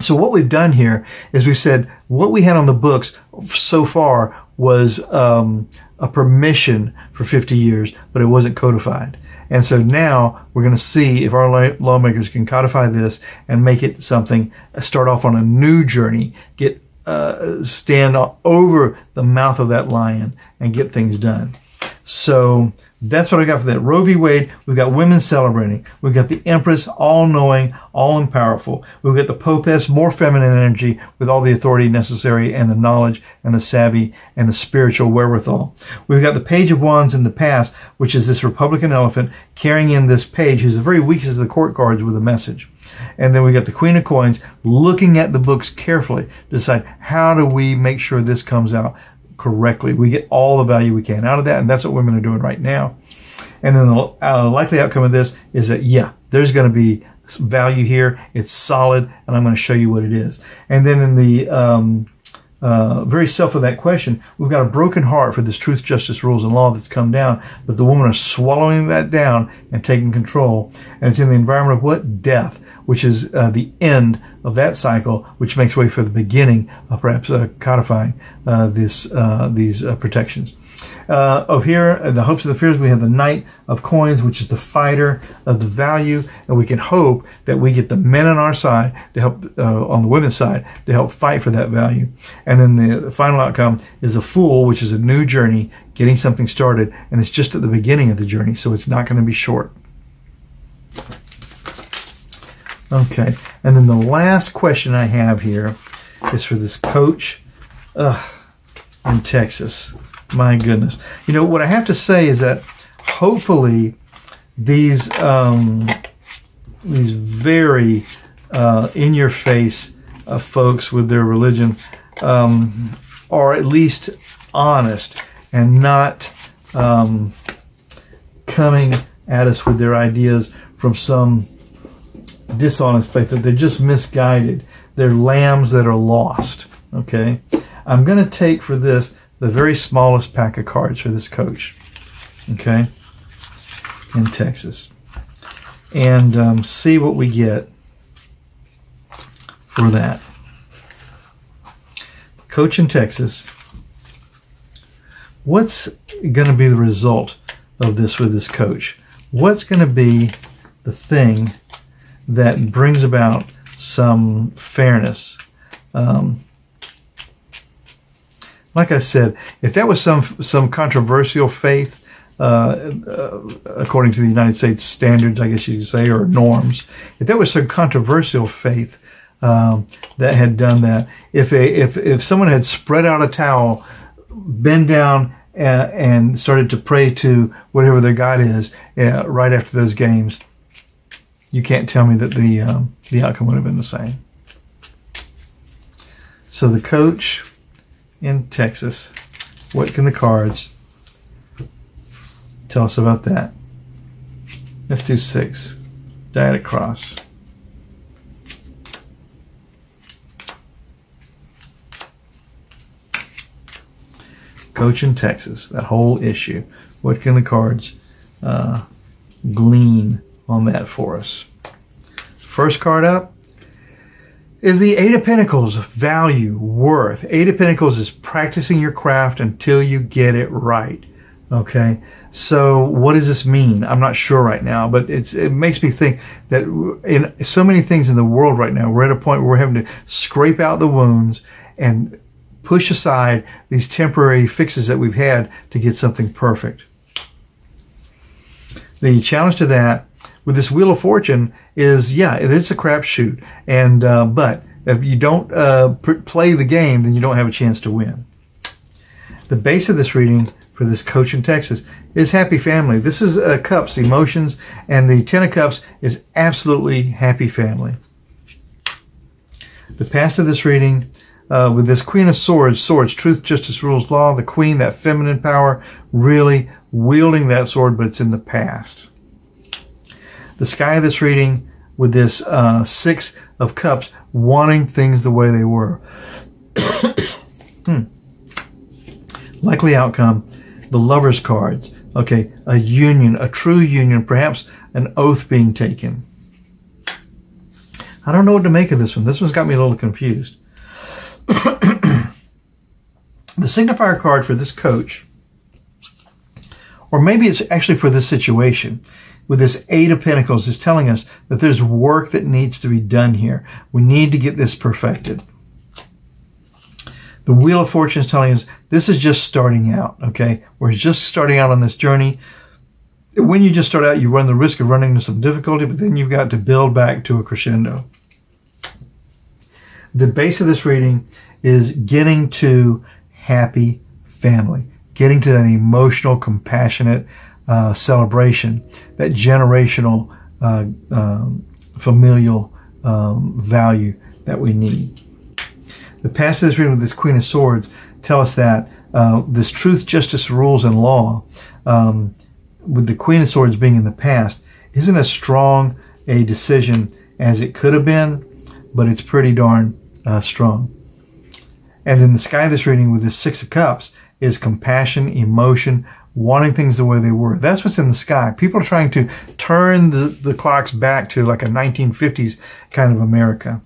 So what we've done here is we said what we had on the books so far was um, a permission for 50 years, but it wasn't codified. And so now we're going to see if our lawmakers can codify this and make it something, start off on a new journey, get uh, stand over the mouth of that lion and get things done. So that's what I got for that. Roe v. Wade, we've got women celebrating. We've got the Empress, all knowing, all and powerful. We've got the Popess, more feminine energy with all the authority necessary and the knowledge and the savvy and the spiritual wherewithal. We've got the Page of Wands in the past, which is this Republican elephant carrying in this page, who's the very weakest of the court guards with a message. And then we got the Queen of Coins looking at the books carefully to decide how do we make sure this comes out correctly. We get all the value we can out of that, and that's what women are going to be doing right now. And then the uh, likely outcome of this is that, yeah, there's going to be value here. It's solid, and I'm going to show you what it is. And then in the um, uh, very self of that question, we've got a broken heart for this truth, justice, rules, and law that's come down, but the woman is swallowing that down and taking control. And it's in the environment of what? Death, which is uh, the end of that cycle, which makes way for the beginning of perhaps uh, codifying uh, this, uh, these uh, protections. Uh, of here, uh, the hopes of the fears, we have the Knight of Coins, which is the fighter of the value, and we can hope that we get the men on our side to help, uh, on the women's side, to help fight for that value. And then the, final outcome is a Fool, which is a new journey, getting something started, and it's just at the beginning of the journey, so it's not going to be short. Okay, and then the last question I have here is for this coach in Texas. My goodness. You know, what I have to say is that hopefully these um, these very uh, in your face uh, folks with their religion um, are at least honest and not um, coming at us with their ideas from some dishonest place that they're just misguided they're lambs that are lost okay i'm going to take for this the very smallest pack of cards for this coach. okay, in Texas, and um, see what we get for that. Coach in Texas. What's going to be the result of this with this coach? What's going to be the thing that brings about some fairness? Um, like I said, if that was some some controversial faith, uh, uh, according to the United States standards, I guess you could say, or norms, if that was some controversial faith um, that had done that, if a if if someone had spread out a towel, bent down, and started to pray to whatever their God is uh, right after those games, you can't tell me that the um, the outcome would have been the same. So the coach in Texas. What can the cards tell us about that? Let's do six. Dyadic cross. Coach in Texas, that whole issue. What can the cards uh, glean on that for us? First card up is the Eight of Pentacles value, worth? Eight of Pentacles is practicing your craft until you get it right. Okay, so what does this mean? I'm not sure right now, but it makes me think that in so many things in the world right now, we're at a point where we're having to scrape out the wounds and push aside these temporary fixes that we've had to get something perfect. The challenge to that with this Wheel of Fortune is, yeah, it's a crapshoot, and uh, but if you don't uh, play the game, then you don't have a chance to win. The base of this reading for this coach in Texas is happy family. This is uh, cups, emotions, and the Ten of Cups is absolutely happy family. The past of this reading uh, with this Queen of Swords, swords, truth, justice, rules, law, the Queen, that feminine power, really wielding that sword, but it's in the past. The sky of this reading with this uh, Six of Cups, wanting things the way they were. hmm. Likely outcome, the Lover's cards. Okay, a union, a true union, perhaps an oath being taken. I don't know what to make of this one. This one's got me a little confused. the signifier card for this coach, or maybe it's actually for this situation, with this Eight of Pentacles is telling us that there's work that needs to be done here. We need to get this perfected. The Wheel of Fortune is telling us this is just starting out, okay? We're just starting out on this journey. When you just start out, you run the risk of running into some difficulty, but then you've got to build back to a crescendo. The base of this reading is getting to happy family, getting to that emotional, compassionate, uh, celebration, that generational, uh, um, familial um, value that we need. The passages reading with this Queen of Swords tell us that uh, this truth, justice, rules, and law, um, with the Queen of Swords being in the past, isn't as strong a decision as it could have been, but it's pretty darn uh, strong. And then the sky this reading with this Six of Cups is compassion, emotion, wanting things the way they were. That's what's in the sky. People are trying to turn the, the clocks back to like a 1950s kind of America.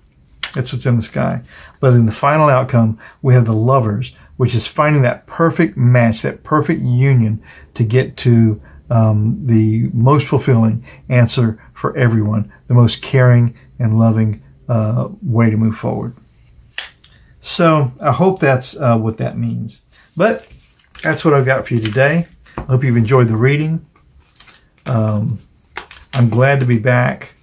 That's what's in the sky. But in the final outcome, we have the lovers, which is finding that perfect match, that perfect union to get to um, the most fulfilling answer for everyone, the most caring and loving uh, way to move forward. So I hope that's uh, what that means. But that's what I've got for you today. I hope you've enjoyed the reading. Um, I'm glad to be back.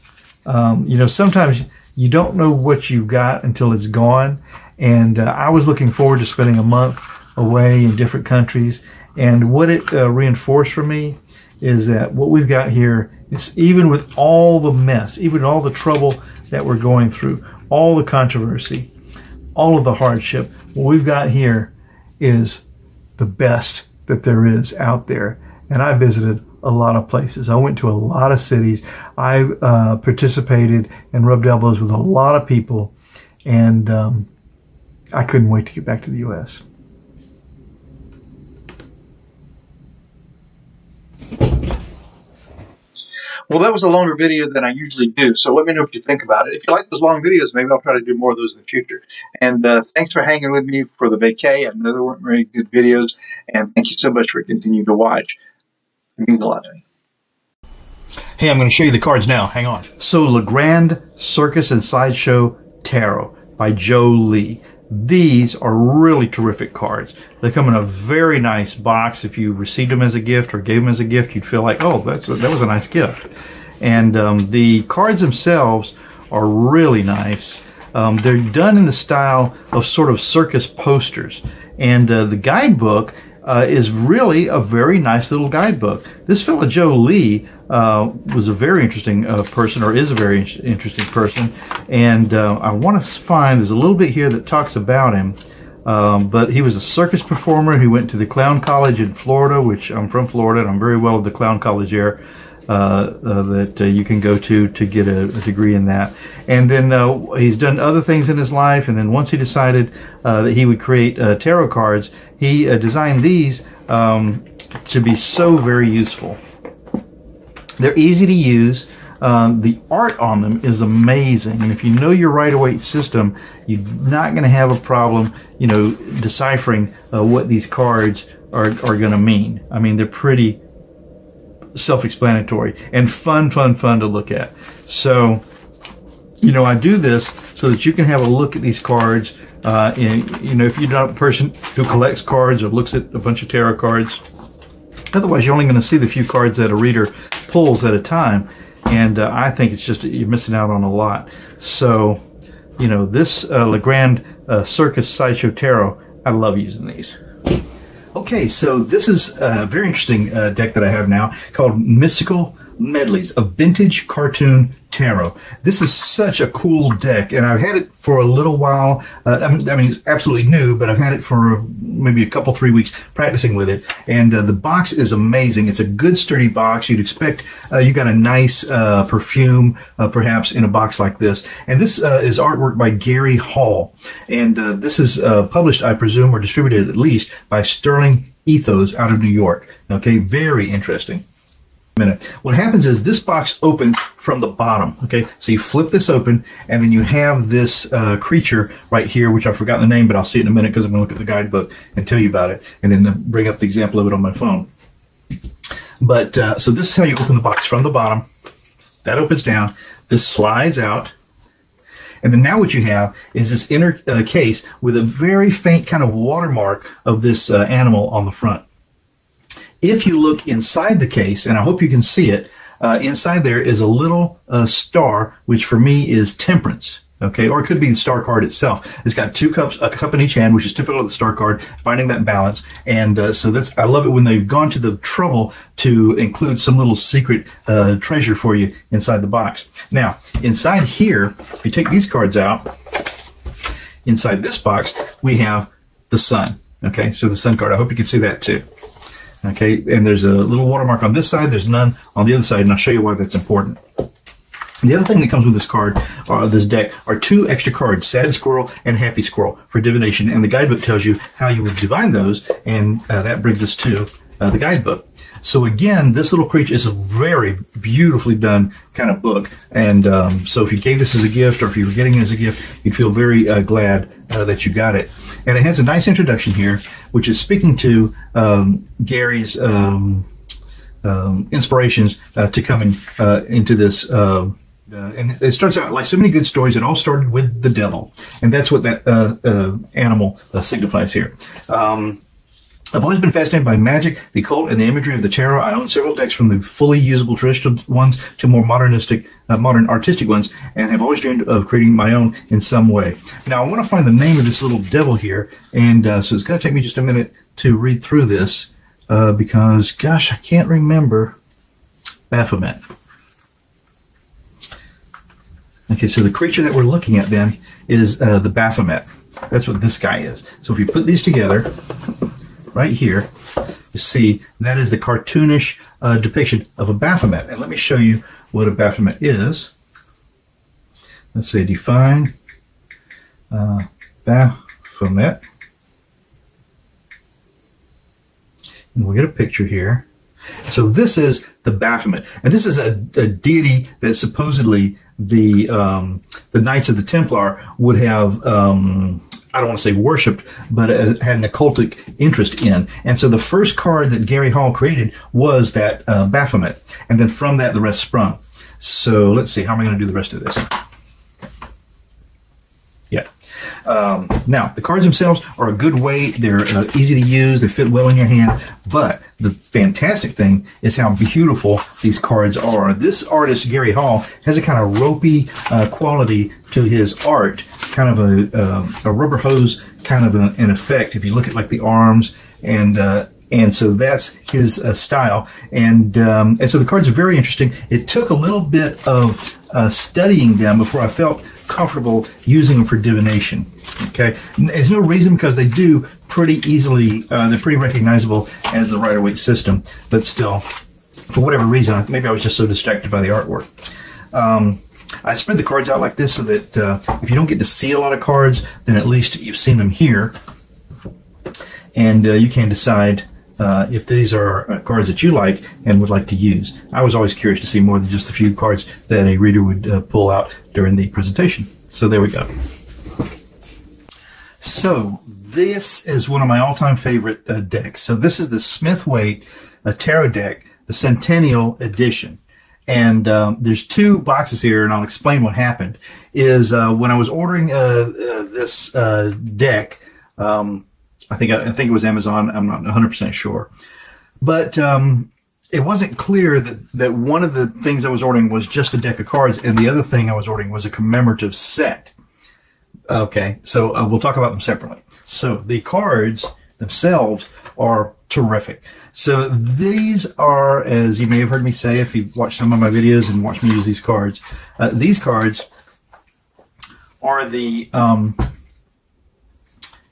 Um, you know, sometimes you don't know what you've got until it's gone. And uh, I was looking forward to spending a month away in different countries. And what it uh, reinforced for me is that what we've got here is even with all the mess, even all the trouble that we're going through, all the controversy, all of the hardship, what we've got here is the best that there is out there. And I visited a lot of places. I went to a lot of cities. I uh, participated and rubbed elbows with a lot of people, and um, I couldn't wait to get back to the U.S. Well, that was a longer video than I usually do, so let me know what you think about it. If you like those long videos, maybe I'll try to do more of those in the future. And uh, thanks for hanging with me for the vacay. I know there weren't very good videos, and thank you so much for continuing to watch. It means a lot to me. Hey, I'm going to show you the cards now. Hang on. So, Le Grand Circus and Sideshow Tarot by Joe Lee. These are really terrific cards. They come in a very nice box. If you received them as a gift or gave them as a gift, you'd feel like, oh, that's a, that was a nice gift. And um, the cards themselves are really nice. Um, they're done in the style of sort of circus posters. And uh, the guidebook uh, is really a very nice little guidebook. This fellow Joe Lee uh, was a very interesting uh, person, or is a very interesting person, and uh, I want to find there's a little bit here that talks about him. Um, but he was a circus performer. He went to the Clown College in Florida, which I'm from Florida, and I'm very well of the Clown College there. Uh, uh, that uh, you can go to to get a, a degree in that. And then he's done other things in his life. And then once he decided that he would create tarot cards, he designed these um, to be so very useful. They're easy to use. Um, the art on them is amazing, and if you know your Rider-Waite system, you're not going to have a problem, you know, deciphering uh, what these cards are, are going to mean. I mean, they're pretty self-explanatory and fun, fun, fun to look at. So, you know, I do this so that you can have a look at these cards. Uh, and, you know, if you're not a person who collects cards or looks at a bunch of tarot cards, otherwise you're only going to see the few cards that a reader pulls at a time. And uh, I think it's just you're missing out on a lot. So, you know, this uh, Le Grand uh, Circus Sideshow Tarot, I love using these. Okay, so this is a very interesting uh, deck that I have now called Mystical Medleys, a vintage cartoon tarot. This is such a cool deck, and I've had it for a little while. Uh, I, mean, it's absolutely new, but I've had it for maybe a couple, three weeks practicing with it. And uh, the box is amazing. It's a good, sturdy box. You'd expect uh, you got a nice uh, perfume, uh, perhaps, in a box like this. And this uh, is artwork by Gary Hall. And this is published, I presume, or distributed at least by Sterling Ethos out of New York. Okay, very interesting minute. What happens is this box opens from the bottom. Okay, so you flip this open, and then you have this uh, creature right here, which I've forgotten the name, but I'll see it in a minute because I'm going to look at the guidebook and tell you about it, and then bring up the example of it on my phone. But uh, so this is how you open the box from the bottom. That opens down. This slides out. And then now what you have is this inner uh, case with a very faint kind of watermark of this uh, animal on the front. If you look inside the case, and I hope you can see it, uh, inside there is a little uh, star, which for me is temperance. Okay, or it could be the star card itself. It's got two cups, a cup in each hand, which is typical of the star card, finding that balance. And uh, so that's, I love it when they've gone to the trouble to include some little secret uh, treasure for you inside the box. Now, inside here, if you take these cards out, inside this box, we have the sun. Okay, so the sun card. I hope you can see that too. Okay, and there's a little watermark on this side, there's none on the other side, and I'll show you why that's important. The other thing that comes with this card, or uh, this deck, are two extra cards, Sad Squirrel and Happy Squirrel, for divination. And the guidebook tells you how you would divine those, and uh, that brings us to uh, the guidebook. So again, this little creature is a very beautifully done kind of book. And um, so if you gave this as a gift, or if you were getting it as a gift, you'd feel very uh, glad uh, that you got it. And it has a nice introduction here, which is speaking to um, Gary's um, um inspirations uh, to coming uh, into this. Uh, uh, and it starts out like so many good stories. It all started with the devil, and that's what that animal signifies here. Um, I've always been fascinated by magic, the occult, and the imagery of the tarot. I own several decks from the fully usable traditional ones to more modernistic, uh, modern artistic ones, and have always dreamed of creating my own in some way. Now, I want to find the name of this little devil here, and uh, so it's going to take me just a minute to read through this uh, because, gosh, I can't remember Baphomet. Okay, so the creature that we're looking at then is uh, the Baphomet. That's what this guy is. So if you put these together, right here, you see that is the cartoonish uh, depiction of a Baphomet. And let me show you what a Baphomet is. Let's say define uh, Baphomet. And we'll get a picture here. So this is the Baphomet, and this is a, a deity that supposedly the um, the Knights of the Templar would have. Um, I don't want to say worshipped, but as, had an occultic interest in. And so the first card that Gary Hall created was that uh, Baphomet. And then from that, the rest sprung. So let's see, how am I going to do the rest of this? Um, now, the cards themselves are a good weight. They're uh, easy to use. They fit well in your hand. But the fantastic thing is how beautiful these cards are. This artist, Gary Hall, has a kind of ropey uh, quality to his art, kind of a, uh, a rubber hose kind of an, an, effect. If you look at like the arms and uh, and so that's his uh, style. And um, and so the cards are very interesting. It took a little bit of uh, studying them before I felt comfortable using them for divination. Okay, there's no reason because they do pretty easily. Uh, they're pretty recognizable as the Rider Waite system, but still, for whatever reason, maybe I was just so distracted by the artwork. Um, I spread the cards out like this so that uh, if you don't get to see a lot of cards, then at least you've seen them here, and uh, you can decide uh, if these are uh, cards that you like and would like to use. I was always curious to see more than just a few cards that a reader would uh, pull out during the presentation. So there we go. So this is one of my all-time favorite uh, decks. So this is the Smith Waite uh, Tarot deck, the Centennial Edition. And um, there's two boxes here, and I'll explain what happened. Is uh, when I was ordering this deck, um, I think I think it was Amazon. I'm not 100 percent sure, but um, it wasn't clear that that one of the things I was ordering was just a deck of cards, and the other thing I was ordering was a commemorative set. Okay, so uh, we'll talk about them separately. So the cards themselves are terrific. So these are, as you may have heard me say, if you've watched some of my videos and watched me use these cards, uh, these cards are the um,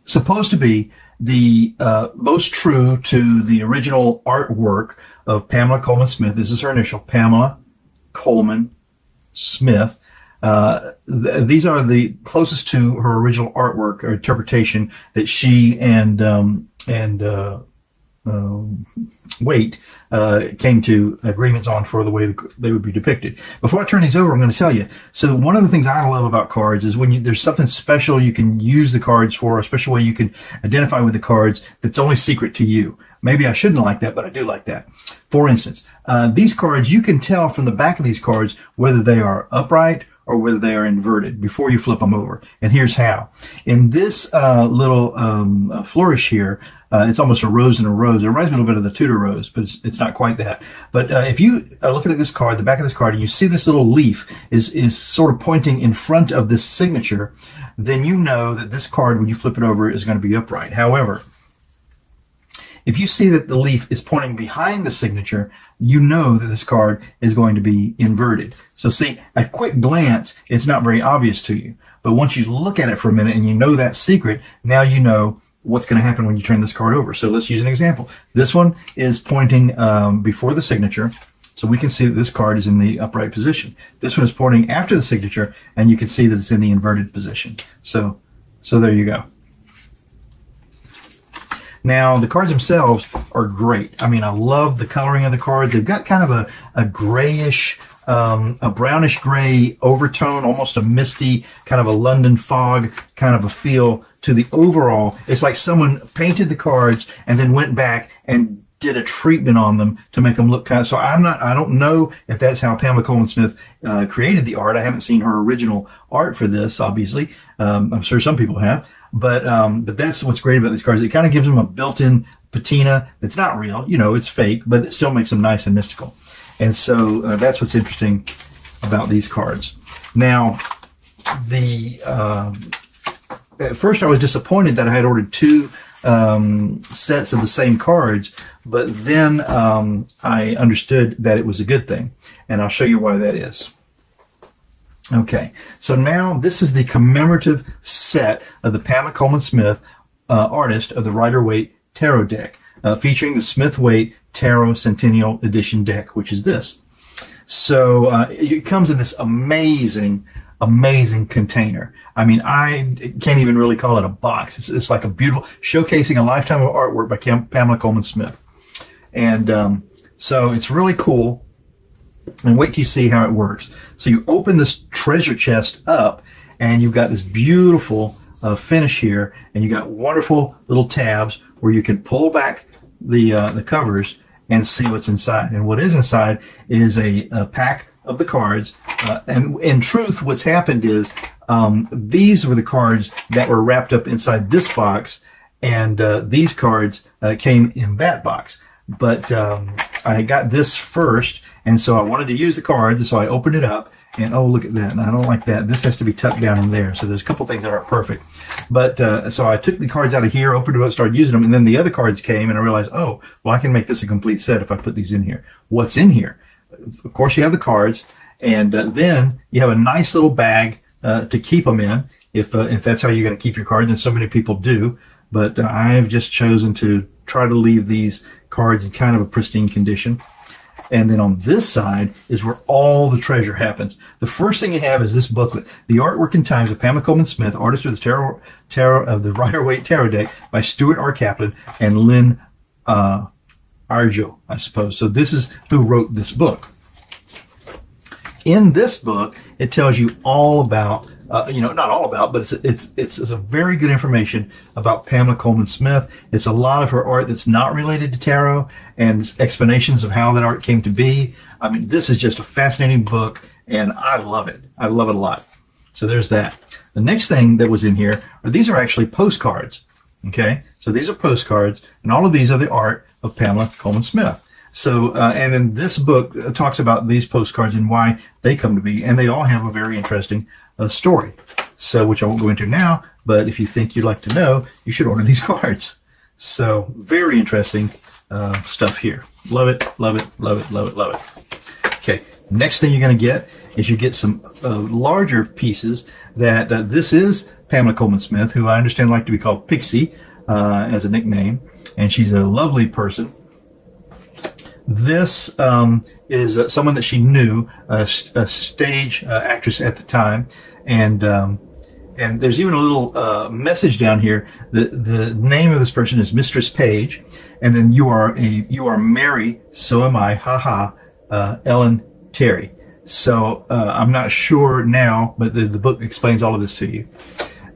supposed to be the uh, most true to the original artwork of Pamela Colman Smith. This is her initial, Pamela Colman Smith. Uh, th- these are the closest to her original artwork or interpretation that she and um, and uh, uh, Waite uh, came to agreements on for the way they would be depicted. Before I turn these over, I'm going to tell you. So one of the things I love about cards is when you, there's something special you can use the cards for, a special way you can identify with the cards that's only secret to you. Maybe I shouldn't like that, but I do like that. For instance, uh, these cards, you can tell from the back of these cards whether they are upright or whether they are inverted before you flip them over. And here's how. In this uh, little um, uh, flourish here, uh, it's almost a rose in a rose. It reminds me a little bit of the Tudor rose, but it's, it's not quite that. But uh, if you are looking at this card, the back of this card, and you see this little leaf is, is sort of pointing in front of this signature, then you know that this card, when you flip it over, is going to be upright. However, if you see that the leaf is pointing behind the signature, you know that this card is going to be inverted. So see, at quick glance, it's not very obvious to you. But once you look at it for a minute and you know that secret, now you know what's going to happen when you turn this card over. So let's use an example. This one is pointing um, before the signature. So we can see that this card is in the upright position. This one is pointing after the signature, and you can see that it's in the inverted position. So, so there you go. Now, the cards themselves are great. I mean, I love the coloring of the cards. They've got kind of a, a grayish, um, a brownish gray overtone, almost a misty, kind of a London fog kind of a feel to the overall. It's like someone painted the cards and then went back and did a treatment on them to make them look kind of. So I'm not. I don't know if that's how Pamela Colman Smith uh, created the art. I haven't seen her original art for this. Obviously, um, I'm sure some people have. But um, but that's what's great about these cards. It kind of gives them a built-in patina that's not real. You know, it's fake, but it still makes them nice and mystical. And so uh, that's what's interesting about these cards. Now, the um, at first I was disappointed that I had ordered two um, sets of the same cards, but then um, I understood that it was a good thing, and I'll show you why that is. Okay, so now this is the commemorative set of the Pamela Colman Smith uh, artist of the Rider Waite Tarot deck, uh, featuring the Smith Waite Tarot Centennial Edition deck, which is this. So uh, it comes in this amazing, amazing container. I mean, I can't even really call it a box. It's, it's like a beautiful, showcasing a lifetime of artwork by Cam- Pamela Colman Smith. And um, So it's really cool. And wait till you see how it works. So you open this treasure chest up, and you've got this beautiful uh, finish here, and you got wonderful little tabs where you can pull back the uh, the covers and see what's inside. And what is inside is a, a pack of the cards. Uh, and in truth, what's happened is um, these were the cards that were wrapped up inside this box, and uh, these cards uh, came in that box. But um, I got this first, and so I wanted to use the cards, so I opened it up, and oh, look at that. And I don't like that. This has to be tucked down in there. So there's a couple things that aren't perfect. But uh, so I took the cards out of here, opened it up, started using them, and then the other cards came, and I realized, oh, well, I can make this a complete set if I put these in here. What's in here? Of course, you have the cards, and uh, then you have a nice little bag uh, to keep them in, if uh, if that's how you're going to keep your cards, and so many people do. But uh, I've just chosen to try to leave these cards in kind of a pristine condition. And then on this side is where all the treasure happens. The first thing you have is this booklet, The Artwork and Times of Pamela Colman Smith, artist of the Tarot, tarot of the Rider Waite Tarot Deck by Stuart R. Kaplan and Lynn uh, Arjo, I suppose. So this is who wrote this book. In this book, it tells you all about uh, you know, not all about, but it's, it's, it's, it's, a very good information about Pamela Colman Smith. It's a lot of her art that's not related to tarot and explanations of how that art came to be. I mean, this is just a fascinating book and I love it. I love it a lot. So there's that. The next thing that was in here are these are actually postcards. Okay. So these are postcards and all of these are the art of Pamela Colman Smith. So, uh, and then this book uh, talks about these postcards and why they come to be, and they all have a very interesting uh, story. So, which I won't go into now, but if you think you'd like to know, you should order these cards. So, very interesting uh, stuff here. Love it, love it, love it, love it, love it. Okay, next thing you're going to get is you get some uh, larger pieces that uh, this is Pamela Colman Smith, who I understand like to be called Pixie as a nickname, and she's a lovely person this um, is uh, someone that she knew, a, a stage uh, actress at the time, and um, and there's even a little uh, message down here. The the name of this person is Mistress Page, and then you are a you are Mary. So am I. Haha. Uh, Ellen Terry. So uh, I'm not sure now, but the, the book explains all of this to you.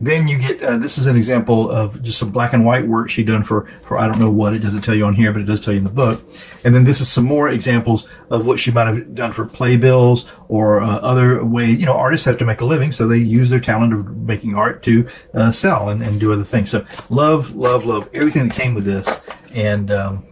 Then you get, uh, this is an example of just some black and white work she done for, for I don't know what, it doesn't tell you on here, but it does tell you in the book. And then this is some more examples of what she might have done for playbills or uh, other way, you know, artists have to make a living, so they use their talent of making art to uh, sell and, and do other things. So love, love, love everything that came with this. And, um,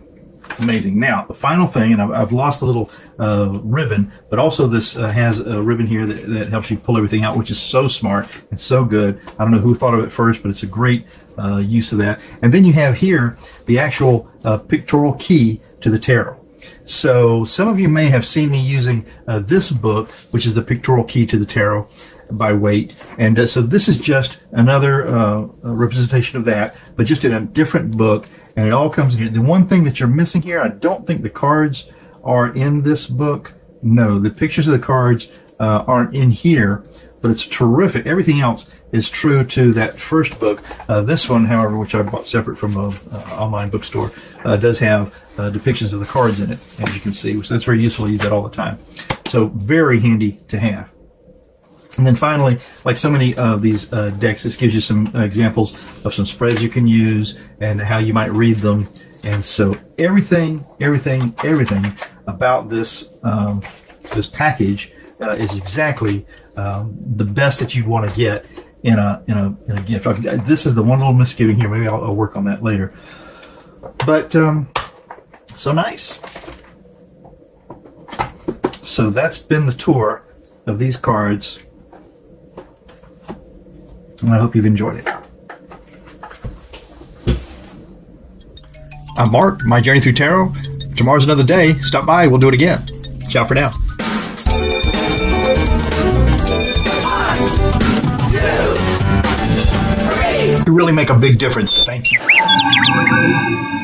amazing. Now, the final thing, and I've, I've lost a little uh, ribbon, but also this uh, has a ribbon here that, that, helps you pull everything out, which is so smart and so good. I don't know who thought of it first, but it's a great uh, use of that. And then you have here the actual uh, pictorial key to the tarot. So some of you may have seen me using uh, this book, which is the pictorial key to the tarot by Waite. And uh, so this is just another uh, representation of that, but just in a different book. And it all comes in here. The one thing that you're missing here, I don't think the cards are in this book. No, the pictures of the cards uh, aren't in here, but it's terrific. Everything else is true to that first book. Uh, this one, however, which I bought separate from an online bookstore, uh, does have uh, depictions of the cards in it, as you can see. So that's very useful to use that all the time. So very handy to have. And then finally, like so many of these uh, decks, this gives you some examples of some spreads you can use and how you might read them. And so everything, everything, everything about this um, this package uh, is exactly um, the best that you want to get in a in a in a gift. I've, this is the one little misgiving here. Maybe I'll, I'll work on that later. But um, so nice. So that's been the tour of these cards and I hope you've enjoyed it. I'm Marc, My Journey Through Tarot. Tomorrow's another day. Stop by, we'll do it again. Ciao for now. You really make a big difference. Thank you.